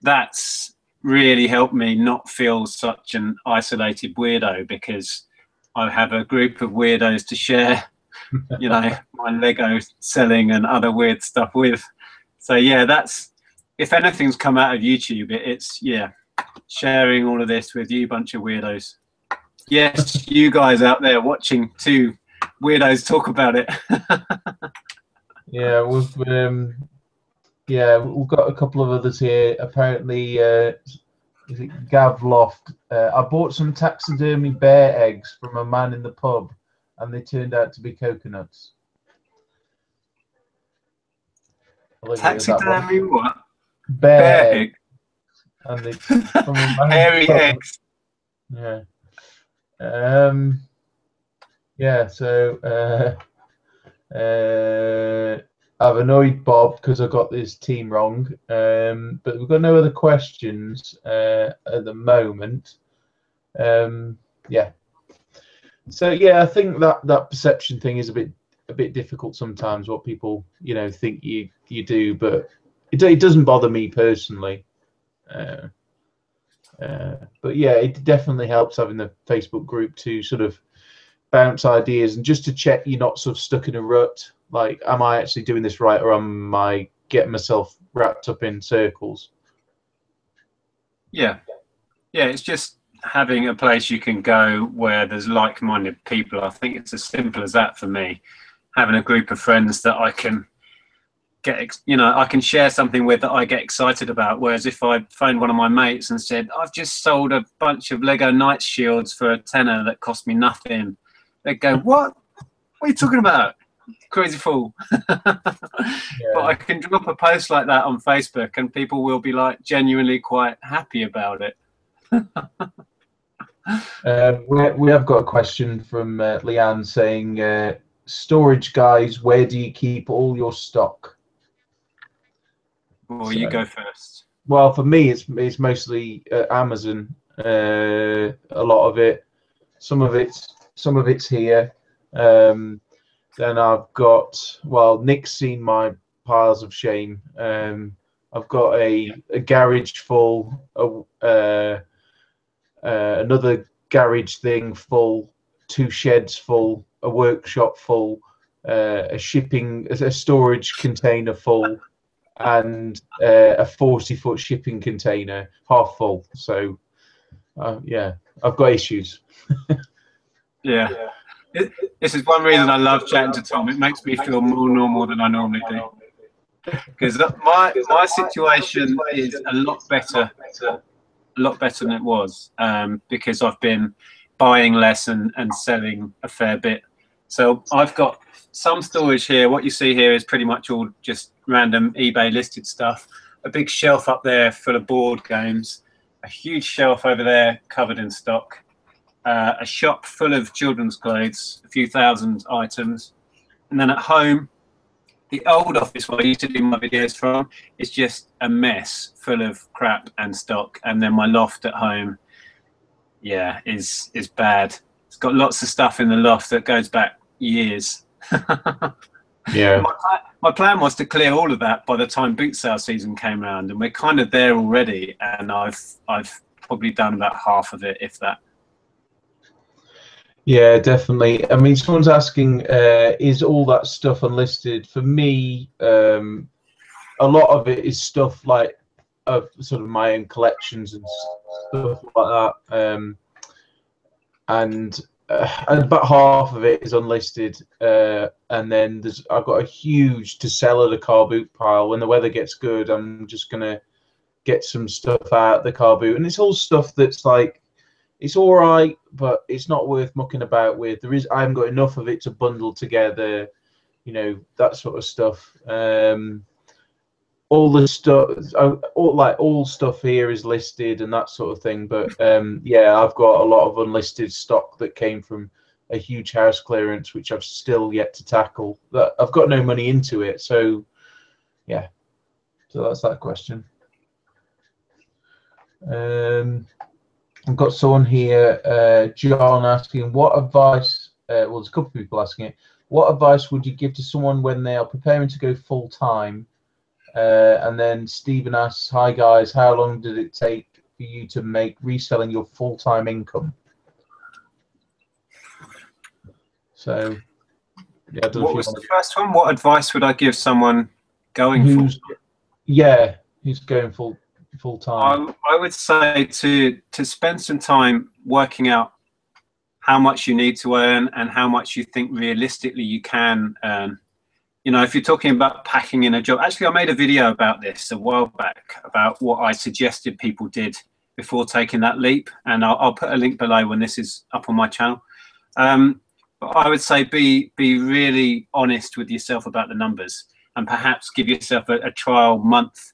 [SPEAKER 1] That's really helped me not feel such an isolated weirdo because I have a group of weirdos to share, <laughs> you know, my Lego selling and other weird stuff with. So yeah, that's if anything's come out of YouTube, it, it's yeah, sharing all of this with you bunch of weirdos. Yes, you guys out there watching two weirdos talk about it.
[SPEAKER 2] yeah, we've um, yeah we've got a couple of others here. Apparently, uh, is it Gav Loft? Uh, I bought some taxidermy bear eggs from a man in the pub, and they turned out to be coconuts.
[SPEAKER 1] Taxidermy what?
[SPEAKER 2] Bear,
[SPEAKER 1] Bear
[SPEAKER 2] egg. And they, from a man in the <laughs>
[SPEAKER 1] Hairy eggs.
[SPEAKER 2] Yeah. Um. Yeah. So. Uh, uh, I've annoyed Bob because I got this team wrong. Um, but we've got no other questions uh, at the moment. Um, yeah. So yeah, I think that that perception thing is a bit a bit difficult sometimes. What people you know think you you do, but it, it doesn't bother me personally. Uh, uh, but yeah, it definitely helps having the Facebook group to sort of bounce ideas and just to check you're not sort of stuck in a rut. Like, am I actually doing this right, or am I getting myself wrapped up in circles?
[SPEAKER 1] Yeah, yeah. It's just having a place you can go where there's like-minded people. I think it's as simple as that for me. Having a group of friends that I can get, you know, I can share something with that I get excited about. Whereas if I phoned one of my mates and said, "I've just sold a bunch of Lego Knight shields for a tenner that cost me nothing," they'd go, "What? What are you talking about?" Crazy fool. <laughs> But I can drop a post like that on Facebook and people will be like genuinely quite happy about it.
[SPEAKER 2] Um, <laughs> we, we have got a question from uh, Leanne saying, uh, "Storage guys, where do you keep all your stock?"
[SPEAKER 1] Well, you go first.
[SPEAKER 2] Well, for me, it's it's mostly uh, Amazon. Uh, a lot of it, some of it's some of it's here. Um, then I've got well, Nick's seen my piles of shame. Um, I've got a, a garage full, a, uh, uh, another garage thing full, two sheds full, a workshop full, uh, a shipping, a storage container full. and uh, a 40 foot shipping container half full. So, uh, yeah, I've got issues. <laughs>
[SPEAKER 1] yeah. It, this is one reason I love chatting to Tom. It makes me feel more normal than I normally do. Because my my situation is a lot better, a lot better than it was. Um, because I've been buying less and, and selling a fair bit. So I've got some storage here. What you see here is pretty much all just random eBay listed stuff. A big shelf up there full of board games. A huge shelf over there covered in stock. Uh, a shop full of children's clothes, a few thousand items. And then at home, the old office where I used to do my videos from is just a mess full of crap and stock. And then my loft at home, yeah, is is bad. It's got lots of stuff in the loft that goes back years. <laughs>
[SPEAKER 2] yeah.
[SPEAKER 1] My, my, plan was to clear all of that by the time boot sale season came around, and we're kind of there already. And I've I've probably done about half of it, if that.
[SPEAKER 2] Yeah, definitely. I mean, someone's asking, uh, is all that stuff unlisted? For me, um, a lot of it is stuff like of sort of my own collections and stuff like that. Um, and, uh, about half of it is unlisted. Uh, and then there's I've got a huge to sell at a car boot pile. When the weather gets good, I'm just gonna get some stuff out the car boot, and it's all stuff that's like it's all right, but it's not worth mucking about with. There is I haven't got enough of it to bundle together, you know that sort of stuff. Um, all the stuff, all like all stuff here is listed and that sort of thing. But <laughs> um, yeah, I've got a lot of unlisted stock that came from a huge house clearance, which I've still yet to tackle. That I've got no money into it, so yeah. So that's that question. Um, I've got someone here, uh, John, asking what advice. Uh, well, there's a couple of people asking it. What advice would you give to someone when they are preparing to go full time? Uh, and then Stephen asks, "Hi guys, how long did it take for you to make reselling your full time income?" So,
[SPEAKER 1] yeah. What was the first one? What advice would I give someone going
[SPEAKER 2] who's, full? Yeah, who's going full full time?
[SPEAKER 1] I, I would say to to spend some time working out how much you need to earn and how much you think realistically you can earn. You know, if you're talking about packing in a job, actually, I made a video about this a while back about what I suggested people did before taking that leap, and I'll, I'll put a link below when this is up on my channel. Um, but I would say be be really honest with yourself about the numbers, and perhaps give yourself a, a trial month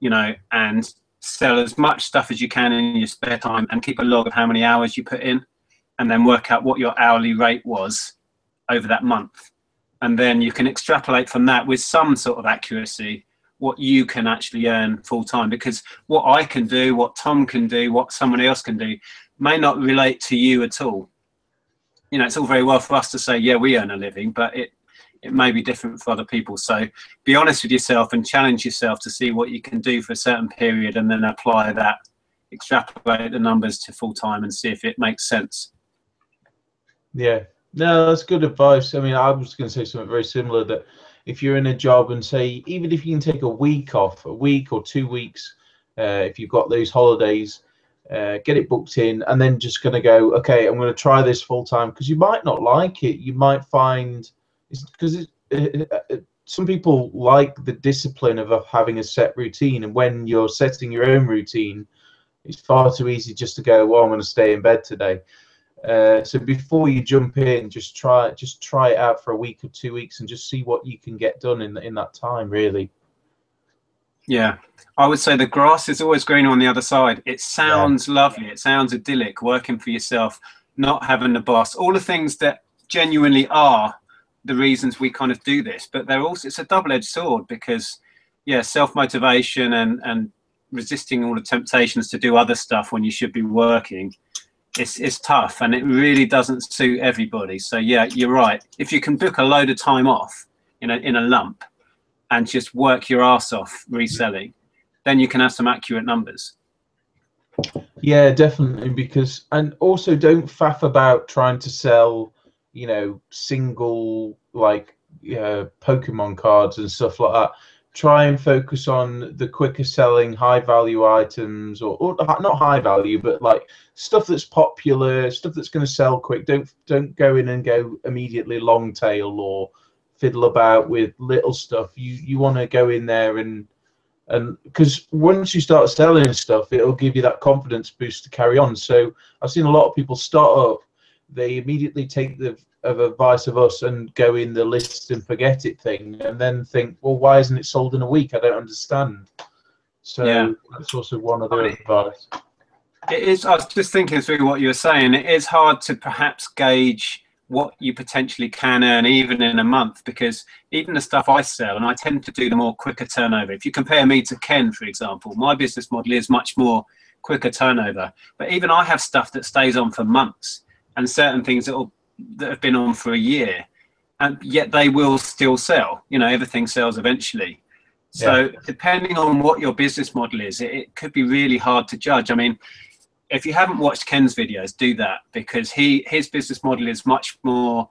[SPEAKER 1] you know, and sell as much stuff as you can in your spare time and keep a log of how many hours you put in and then work out what your hourly rate was over that month. And then you can extrapolate from that with some sort of accuracy what you can actually earn full time. Because what I can do, what Tom can do, what someone else can do may not relate to you at all. You know, it's all very well for us to say, yeah, we earn a living, but it it may be different for other people. So be honest with yourself and challenge yourself to see what you can do for a certain period and then apply that, extrapolate the numbers to full time and see if it makes sense.
[SPEAKER 2] Yeah, no, that's good advice. I mean, I was going to say something very similar that if you're in a job and say, even if you can take a week off, a week or two weeks, uh, if you've got those holidays, uh, get it booked in, and then just going to go, okay, I'm going to try this full time because you might not like it. You might find because it, it, it, some people like the discipline of having a set routine, and when you're setting your own routine, it's far too easy just to go, "Well, I'm going to stay in bed today." Uh, so before you jump in, just try just try it out for a week or two weeks, and just see what you can get done in in that time. Really.
[SPEAKER 1] Yeah, I would say the grass is always greener on the other side. It sounds yeah. lovely. It sounds idyllic. Working for yourself, not having the boss, all the things that genuinely are the reasons we kind of do this but they're also it's a double-edged sword because yeah self-motivation and and resisting all the temptations to do other stuff when you should be working it's, it's tough and it really doesn't suit everybody. So yeah you're right. If you can book a load of time off in a, in a lump and just work your ass off reselling then you can have some accurate numbers.
[SPEAKER 2] Yeah definitely because and also don't faff about trying to sell you know, single like uh, Pokemon cards and stuff like that. try and focus on the quicker selling high value items or, or not high value but like stuff that's popular stuff that's going to sell quick don't don't go in and go immediately long tail or fiddle about with little stuff you you want to go in there and and because once you start selling stuff it'll give you that confidence boost to carry on so i've seen a lot of people start up they immediately take the of advice of us and go in the list and forget it thing and then think well why isn't it sold in a week i don't understand so yeah. that's also one of the advice
[SPEAKER 1] it is i was just thinking through what you were saying it is hard to perhaps gauge what you potentially can earn even in a month because even the stuff I sell and I tend to do the more quicker turnover. If you compare me to Ken, for example, my business model is much more quicker turnover. But even I have stuff that stays on for months and certain things that that have been on for a year, and yet they will still sell. You know, everything sells eventually. So yeah. depending on what your business model is, it, it could be really hard to judge. I mean, if you haven't watched Ken's videos, do that because he his business model is much more.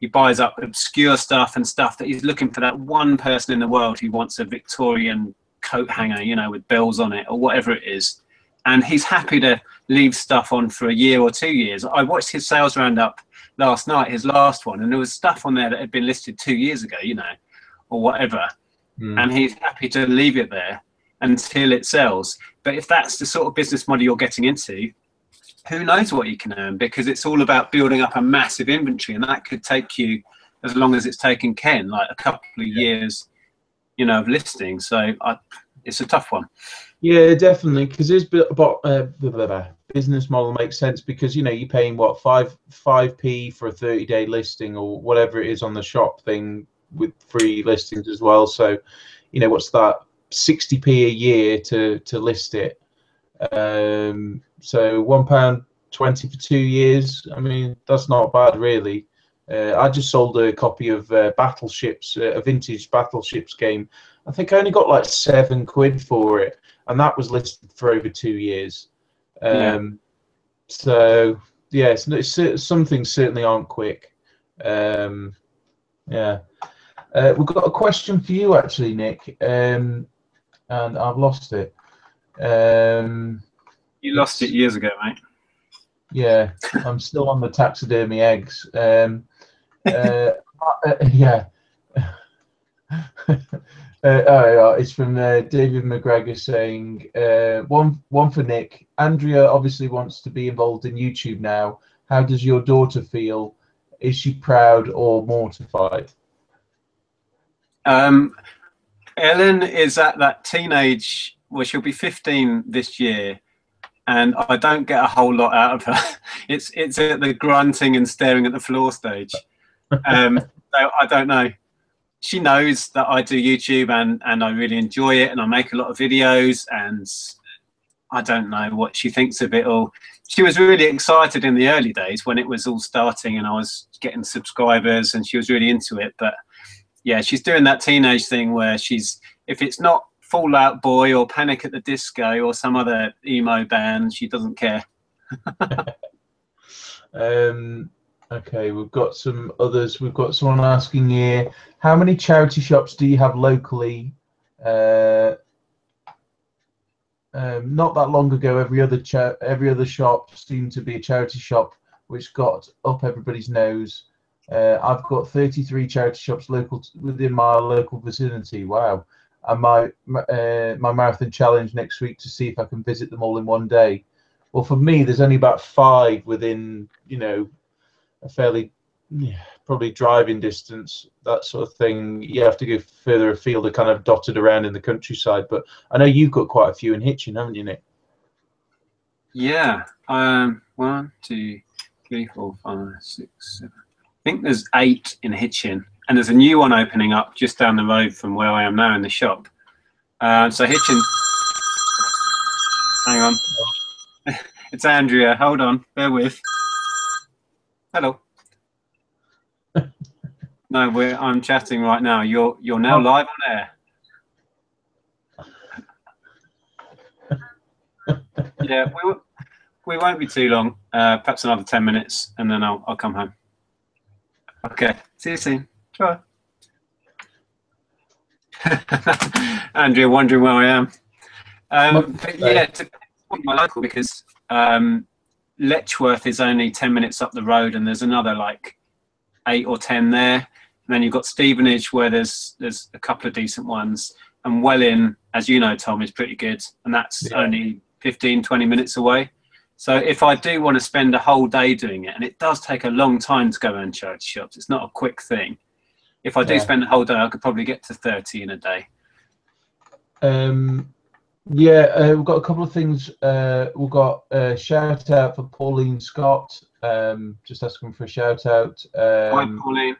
[SPEAKER 1] He buys up obscure stuff and stuff that he's looking for that one person in the world who wants a Victorian coat hanger, you know, with bells on it or whatever it is, and he's happy to leave stuff on for a year or two years. I watched his sales roundup last night, his last one, and there was stuff on there that had been listed two years ago, you know, or whatever, mm. and he's happy to leave it there until it sells. But if that's the sort of business model you're getting into, who knows what you can earn because it's all about building up a massive inventory and that could take you as long as it's taken Ken, like a couple of yeah. years, you know, of listing. So I, it's a tough one.
[SPEAKER 2] Yeah, definitely, because his uh, business model makes sense because you know you're paying what five five p for a thirty day listing or whatever it is on the shop thing with free listings as well. So, you know, what's that 60p a year to to list it. Um, so one pound twenty for two years. I mean, that's not bad, really. Uh, I just sold a copy of uh, Battleships, uh, a vintage Battleships game. I think I only got like seven quid for it, and that was listed for over two years. Um, yeah. So yes, yeah, it's, it's, some things certainly aren't quick. Um, yeah, uh, we've got a question for you actually, Nick. Um, and I've lost it. Um,
[SPEAKER 1] you lost it years ago, mate.
[SPEAKER 2] Yeah, I'm still on the taxidermy eggs. Um, uh, <laughs> uh, yeah. <laughs> Uh, oh, it's from uh, David McGregor saying uh, one one for Nick. Andrea obviously wants to be involved in YouTube now. How does your daughter feel? Is she proud or mortified?
[SPEAKER 1] Um, Ellen is at that teenage. Well, she'll be 15 this year, and I don't get a whole lot out of her. <laughs> It's it's at the grunting and staring at the floor stage. <laughs> Um, so I don't know. She knows that I do YouTube and and I really enjoy it, and I make a lot of videos, and I don't know what she thinks of it all. She was really excited in the early days when it was all starting, and I was getting subscribers, and she was really into it, but yeah, she's doing that teenage thing where she's if it's not Fall Out Boy or Panic at the Disco or some other emo band, she doesn't care. <laughs>
[SPEAKER 2] um, okay, we've got some others. We've got someone asking here, how many charity shops do you have locally? Uh, um, not that long ago, every other every other shop seemed to be a charity shop, which got up everybody's nose. Uh, I've got 33 charity shops local within my local vicinity. Wow. And my uh, my marathon challenge next week to see if I can visit them all in one day. Well, for me, there's only about five within, you know, a fairly yeah, probably driving distance, that sort of thing. You have to go further afield, are kind of dotted around in the countryside. But I know you've got quite a few in Hitchin, haven't you, Nick?
[SPEAKER 1] Yeah. Um, one, two, three, four, five, six, seven. I think there's eight in Hitchin, and there's a new one opening up just down the road from where I am now in the shop. Uh, so Hitchin, hang on, <laughs> it's Andrea. Hold on, bear with. Hello. no, we're, I'm chatting right now. You're you're now oh. live on air. yeah, we we won't be too long. Uh, perhaps another ten minutes, and then I'll I'll come home. Okay. See you soon. Ciao. <laughs> Andrea wondering where I am. Um, but yeah, to my local because um, Letchworth is only 10 minutes up the road and there's another like eight or 10 there. And then you've got Stevenage where there's there's a couple of decent ones. And Welwyn, as you know, Tom, is pretty good. And that's yeah. only 15, 20 minutes away. So if I do want to spend a whole day doing it, and it does take a long time to go around charity shops, it's not a quick thing. If I do yeah. spend a whole day, I could probably get to 30 in a day.
[SPEAKER 2] Um, yeah, uh, we've got a couple of things. Uh, we've got a shout out for Pauline Scott. Um, just asking for a shout out. Um,
[SPEAKER 1] Hi, Pauline.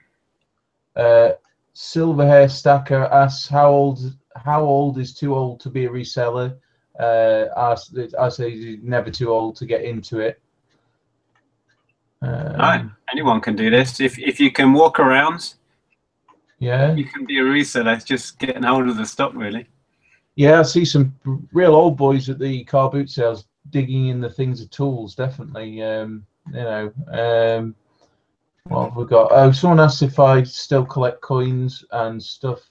[SPEAKER 2] Uh, Silver Hair Stacker asks how old how old is too old to be a reseller. Uh, I, I say never too old to get into it.
[SPEAKER 1] Um, no, anyone can do this. If if you can walk around,
[SPEAKER 2] yeah,
[SPEAKER 1] you can be a reseller. It's just getting hold of the stock, really.
[SPEAKER 2] Yeah, I see some real old boys at the car boot sales digging in the things of tools. Definitely, um, you know. Um, what have we got? Oh, someone asked if I still collect coins and stuff.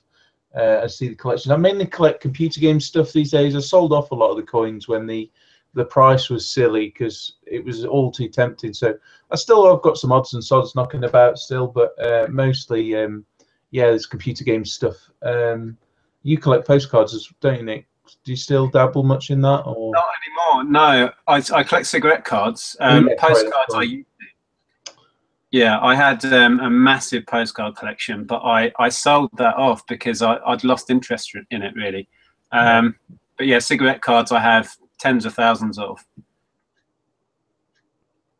[SPEAKER 2] Uh, I see the collection. I mainly collect computer game stuff these days. I sold off a lot of the coins when the the price was silly because it was all too tempting. So I still have got some odds and sods knocking about still, but uh, mostly, um, yeah, there's computer game stuff. Um, you collect postcards, don't you, Nick? Do you still dabble much in that? Or
[SPEAKER 1] not anymore? No, I, I collect cigarette cards. Um, yeah, postcards, I used to. Yeah, I had um, a massive postcard collection, but I, I sold that off because I, I'd lost interest in it really. Um, but yeah, cigarette cards I have tens of thousands of.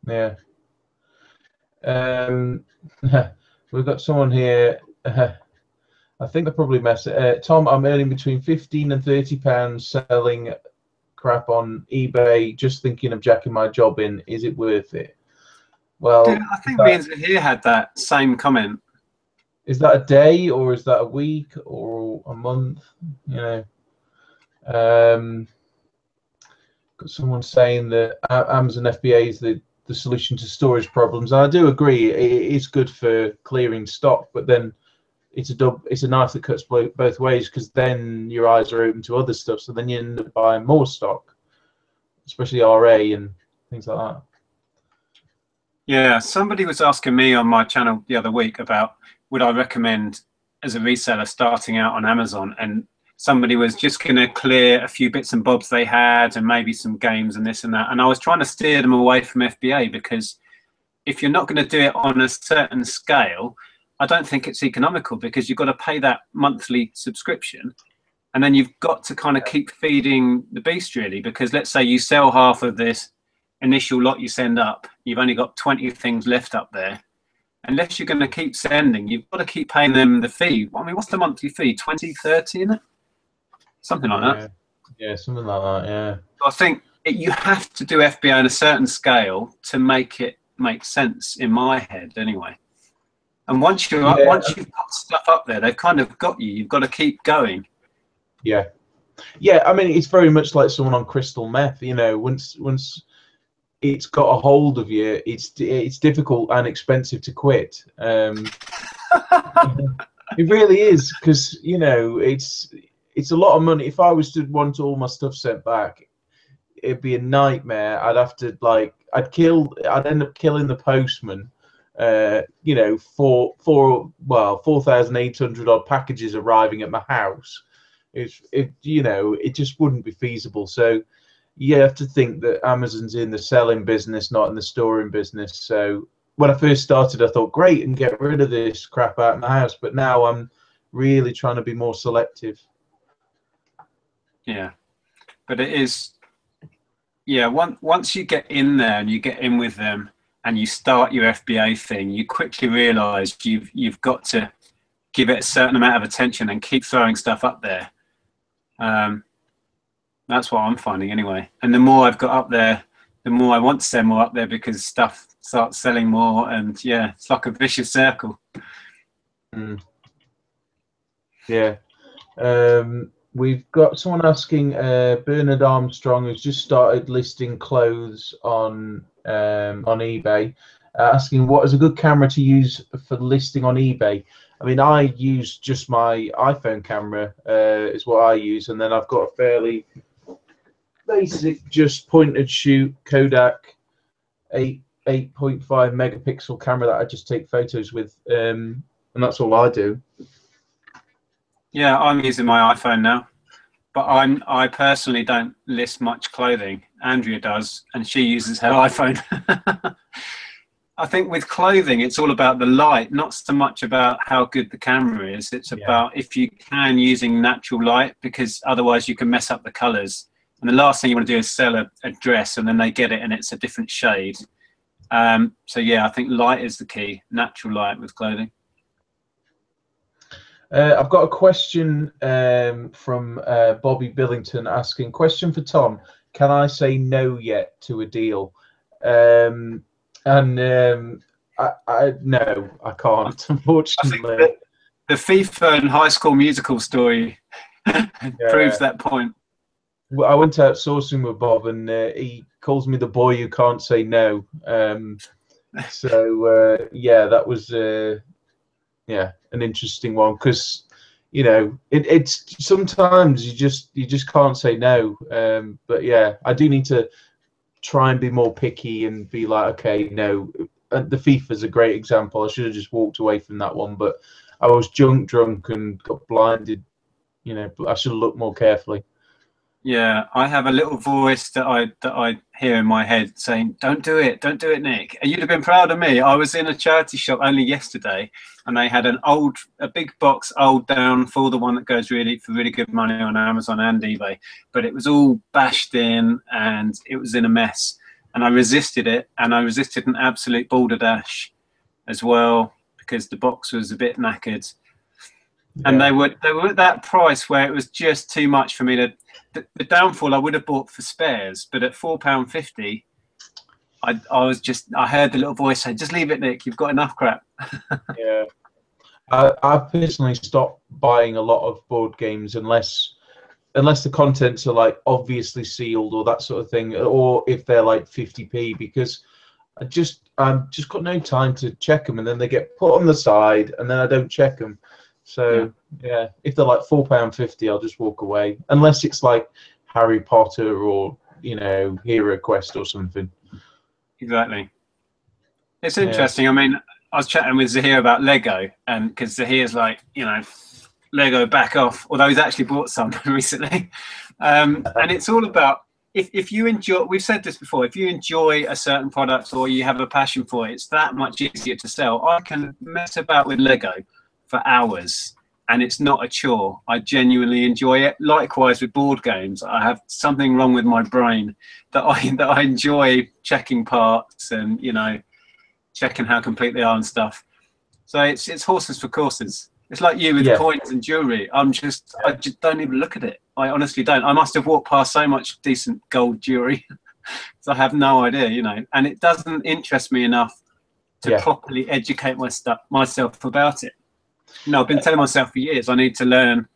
[SPEAKER 2] Yeah. Um, <laughs> we've got someone here. I think they're probably messing. Uh, Tom, I'm earning between 15 and 30 pounds selling crap on eBay. Just thinking of jacking my job in. Is it worth it? Well,
[SPEAKER 1] Dude, I think me and Zahir had that same comment.
[SPEAKER 2] Is that a day or is that a week or a month? You know, um, got someone saying that Amazon FBA is the the solution to storage problems. I do agree. It is good for clearing stock, but then it's a dub, it's a knife that cuts both ways because then your eyes are open to other stuff. So then you end up buying more stock, especially RA and things like that.
[SPEAKER 1] Yeah, somebody was asking me on my channel the other week about would I recommend as a reseller starting out on Amazon, and somebody was just going to clear a few bits and bobs they had and maybe some games and this and that, and I was trying to steer them away from FBA because if you're not going to do it on a certain scale, I don't think it's economical because you've got to pay that monthly subscription. And then you've got to kind of keep feeding the beast really, because let's say you sell half of this initial lot you send up, you've only got 20 things left up there. Unless you're going to keep sending, you've got to keep paying them the fee. I mean, what's the monthly fee? 20, 30 in it? Something like
[SPEAKER 2] yeah.
[SPEAKER 1] that.
[SPEAKER 2] Yeah, something like that, yeah.
[SPEAKER 1] I think it, you have to do FBA on a certain scale to make it make sense in my head anyway. And once you're yeah. once you've got stuff up there, they've kind of got you. You've got to keep going.
[SPEAKER 2] Yeah, yeah. I mean, it's very much like someone on crystal meth. You know, once once it's got a hold of you, it's it's difficult and expensive to quit. Um, <laughs> it really is because you know it's it's a lot of money. If I was to want all my stuff sent back, it'd be a nightmare. I'd have to like I'd kill. I'd end up killing the postman uh, you know, four, four, well, four thousand eight hundred odd packages arriving at my house. If, it, you know, it just wouldn't be feasible. So you have to think that Amazon's in the selling business, not in the storing business. So when I first started, I thought, great, and get rid of this crap out of my house. But now I'm really trying to be more selective.
[SPEAKER 1] Yeah, but it is. Yeah, once once you get in there and you get in with them, and you start your FBA thing, you quickly realise you've you've got to give it a certain amount of attention and keep throwing stuff up there. Um, that's what I'm finding anyway. And the more I've got up there, the more I want to send more up there because stuff starts selling more, and yeah, it's like a vicious circle.
[SPEAKER 2] Mm. Yeah. Um, we've got someone asking uh, Bernard Armstrong, who's just started listing clothes on um, on eBay. uh, asking what is a good camera to use for listing on eBay. I mean, I use just my iPhone camera uh, is what I use, and then I've got a fairly basic, just point and shoot Kodak eight eight point five megapixel camera that I just take photos with, um, and that's all I do.
[SPEAKER 1] Yeah, I'm using my iPhone now, but I'm I personally don't list much clothing. Andrea does, and she uses her <laughs> iPhone. I think with clothing, it's all about the light, not so much about how good the camera is. It's yeah. about if you can using natural light, because otherwise you can mess up the colors. And the last thing you want to do is sell a, a dress and then they get it and it's a different shade. Um, so yeah, I think light is the key, natural light with clothing.
[SPEAKER 2] Uh, I've got a question um, from uh, Bobby Billington asking, question for Tom, can I say no yet to a deal? Um, and um, I, I no, I can't. <laughs> Unfortunately,
[SPEAKER 1] the, the, FIFA and High School Musical story <laughs> yeah. proves that point.
[SPEAKER 2] I went out sourcing with Bob, and uh, he calls me the boy who can't say no. Um, so uh, yeah, that was uh, yeah an interesting one because you know it, it's sometimes you just you just can't say no. Um, but yeah, I do need to try and be more picky and be like, okay, no, the FIFA is a great example. I should have just walked away from that one, but I was junk drunk and got blinded. You know, I should have looked more carefully.
[SPEAKER 1] Yeah, I have a little voice that I that I hear in my head saying, "Don't do it, don't do it, Nick." And you'd have been proud of me. I was in a charity shop only yesterday, and they had an old, a big box, old down for the one that goes really for really good money on Amazon and eBay. But it was all bashed in, and it was in a mess. And I resisted it, and I resisted an absolute balderdash as well because the box was a bit knackered and they were they were at that price where it was just too much for me to. The, the downfall I would have bought for spares, but at four pound fifty, I I was just I heard the little voice say, "Just leave it, Nick. You've got enough crap." <laughs>
[SPEAKER 2] yeah, I I personally stopped buying a lot of board games unless unless the contents are like obviously sealed or that sort of thing, or if they're like 50p, because I just I've just got no time to check them, and then they get put on the side, and then I don't check them. So yeah, yeah if they're like four pound fifty, I'll just walk away. Unless it's like Harry Potter or you know Hero Quest or something.
[SPEAKER 1] Exactly. It's interesting. Yeah. I mean, I was chatting with Zahir about Lego, and because Zahir's like, you know, Lego back off. Although he's actually bought some <laughs> recently, um, and it's all about if, if you enjoy we've said this before if you enjoy a certain product or you have a passion for it it's that much easier to sell i can mess about with lego for hours and it's not a chore. I genuinely enjoy it. Likewise with board games, I have something wrong with my brain that I <laughs> that I enjoy checking parts and you know checking how complete they are and stuff. So it's it's horses for courses. It's like you with yeah. coins and jewelry. I'm just I just don't even look at it. I honestly don't. I must have walked past so much decent gold jewelry. <laughs> so I have no idea, you know, and it doesn't interest me enough to yeah. properly educate my stuff, myself about it. No, I've been telling myself for years I need to learn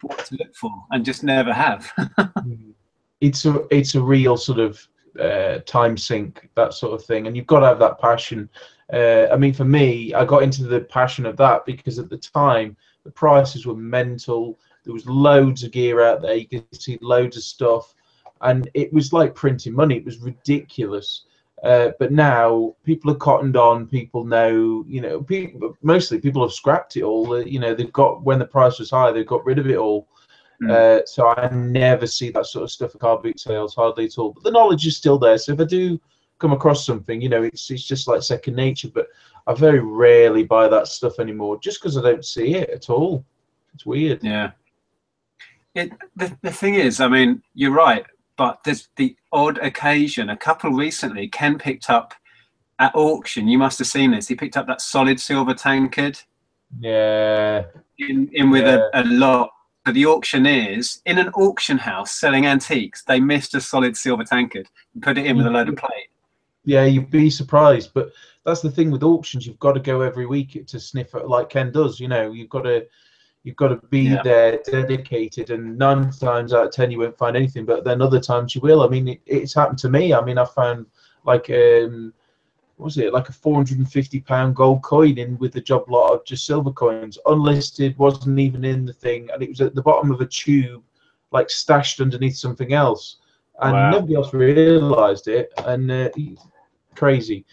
[SPEAKER 1] what to look for, and just never have. <laughs>
[SPEAKER 2] it's a it's a real sort of uh, time sink that sort of thing, and you've got to have that passion. Uh, I mean, for me, I got into the passion of that because at the time the prices were mental. There was loads of gear out there. You could see loads of stuff, and it was like printing money. It was ridiculous. Uh, but now people are cottoned on. People know, you know, people, mostly people have scrapped it all. You know, they've got when the price was high, they've got rid of it all. Mm. Uh, so I never see that sort of stuff at car boot sales hardly at all. But the knowledge is still there. So if I do come across something, you know, it's it's just like second nature. But I very rarely buy that stuff anymore, just because I don't see it at all. It's weird.
[SPEAKER 1] Yeah. It, the, the thing is, I mean, you're right but there's the odd occasion. A couple recently, Ken picked up at auction. You must have seen this. He picked up that solid silver tankard.
[SPEAKER 2] Yeah.
[SPEAKER 1] In in with yeah. a, a lot. So the auctioneers in an auction house selling antiques, they missed a solid silver tankard and put it in with a load of plate.
[SPEAKER 2] Yeah, you'd be surprised, but that's the thing with auctions. You've got to go every week to sniff it, like Ken does. You know, you've got to You've got to be yeah. there, dedicated, and nine times out of ten you won't find anything. But then other times you will. I mean, it, it's happened to me. I mean, I found like um, what was it like a 450 pound gold coin in with the job lot of just silver coins, unlisted, wasn't even in the thing, and it was at the bottom of a tube, like stashed underneath something else, and
[SPEAKER 1] Wow.
[SPEAKER 2] nobody else realised it, and uh, crazy.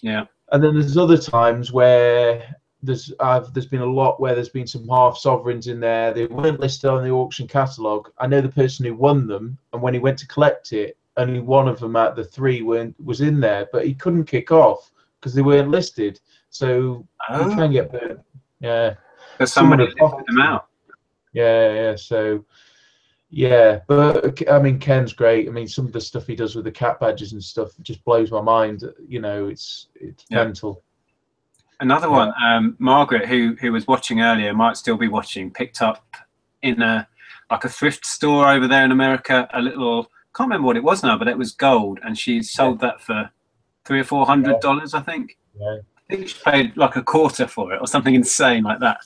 [SPEAKER 1] Yeah.
[SPEAKER 2] And then there's other times where there's I've there's been a lot where there's been some half sovereigns in there. They weren't listed on the auction catalogue. I know the person who won them, and when he went to collect it, only one of them out of the three weren't was in there, but he couldn't kick off because they weren't listed. So you
[SPEAKER 1] Oh,
[SPEAKER 2] can get burnt. Yeah,
[SPEAKER 1] because somebody lifted them out.
[SPEAKER 2] yeah, yeah. So yeah, but I mean Ken's great. I mean some of the stuff he does with the cat badges and stuff just blows my mind. You know, it's it's
[SPEAKER 1] Yeah.
[SPEAKER 2] mental.
[SPEAKER 1] Another
[SPEAKER 2] Yeah.
[SPEAKER 1] one, um, Margaret, who who was watching earlier, might still be watching. Picked up in a like a thrift store over there in America a little. Can't remember what it was now, but it was gold, and she sold that for three or four hundred dollars, I think.
[SPEAKER 2] Yeah.
[SPEAKER 1] I think she paid like a quarter for it or something insane like that.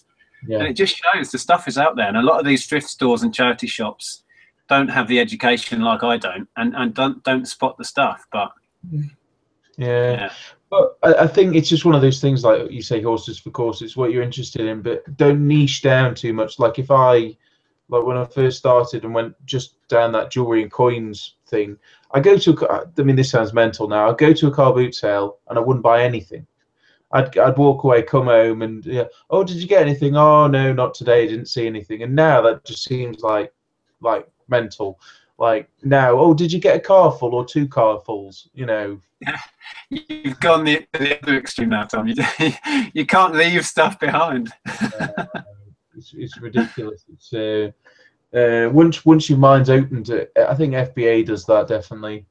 [SPEAKER 2] Yeah.
[SPEAKER 1] And it just shows the stuff is out there, and a lot of these thrift stores and charity shops don't have the education like I don't, and and don't don't spot the stuff. But
[SPEAKER 2] yeah.
[SPEAKER 1] Yeah.
[SPEAKER 2] I, I think it's just one of those things like you say, horses for courses, what you're interested in, but don't niche down too much. Like if I, like when I first started and went just down that jewelry and coins thing, I go to, I mean, this sounds mental now. I'd go to a car boot sale and I wouldn't buy anything. I'd, I'd walk away, come home, and yeah, oh, did you get anything? Oh no, not today. Didn't see anything. And now that just seems like, like mental. Like now, oh, did you get a car full or two car fulls? You know,
[SPEAKER 1] you've gone the, the other extreme now, Tom. <laughs> You you can't leave stuff behind.
[SPEAKER 2] uh, it's, it's ridiculous. It's uh, uh, once once your mind's opened to, I think FBA does that definitely.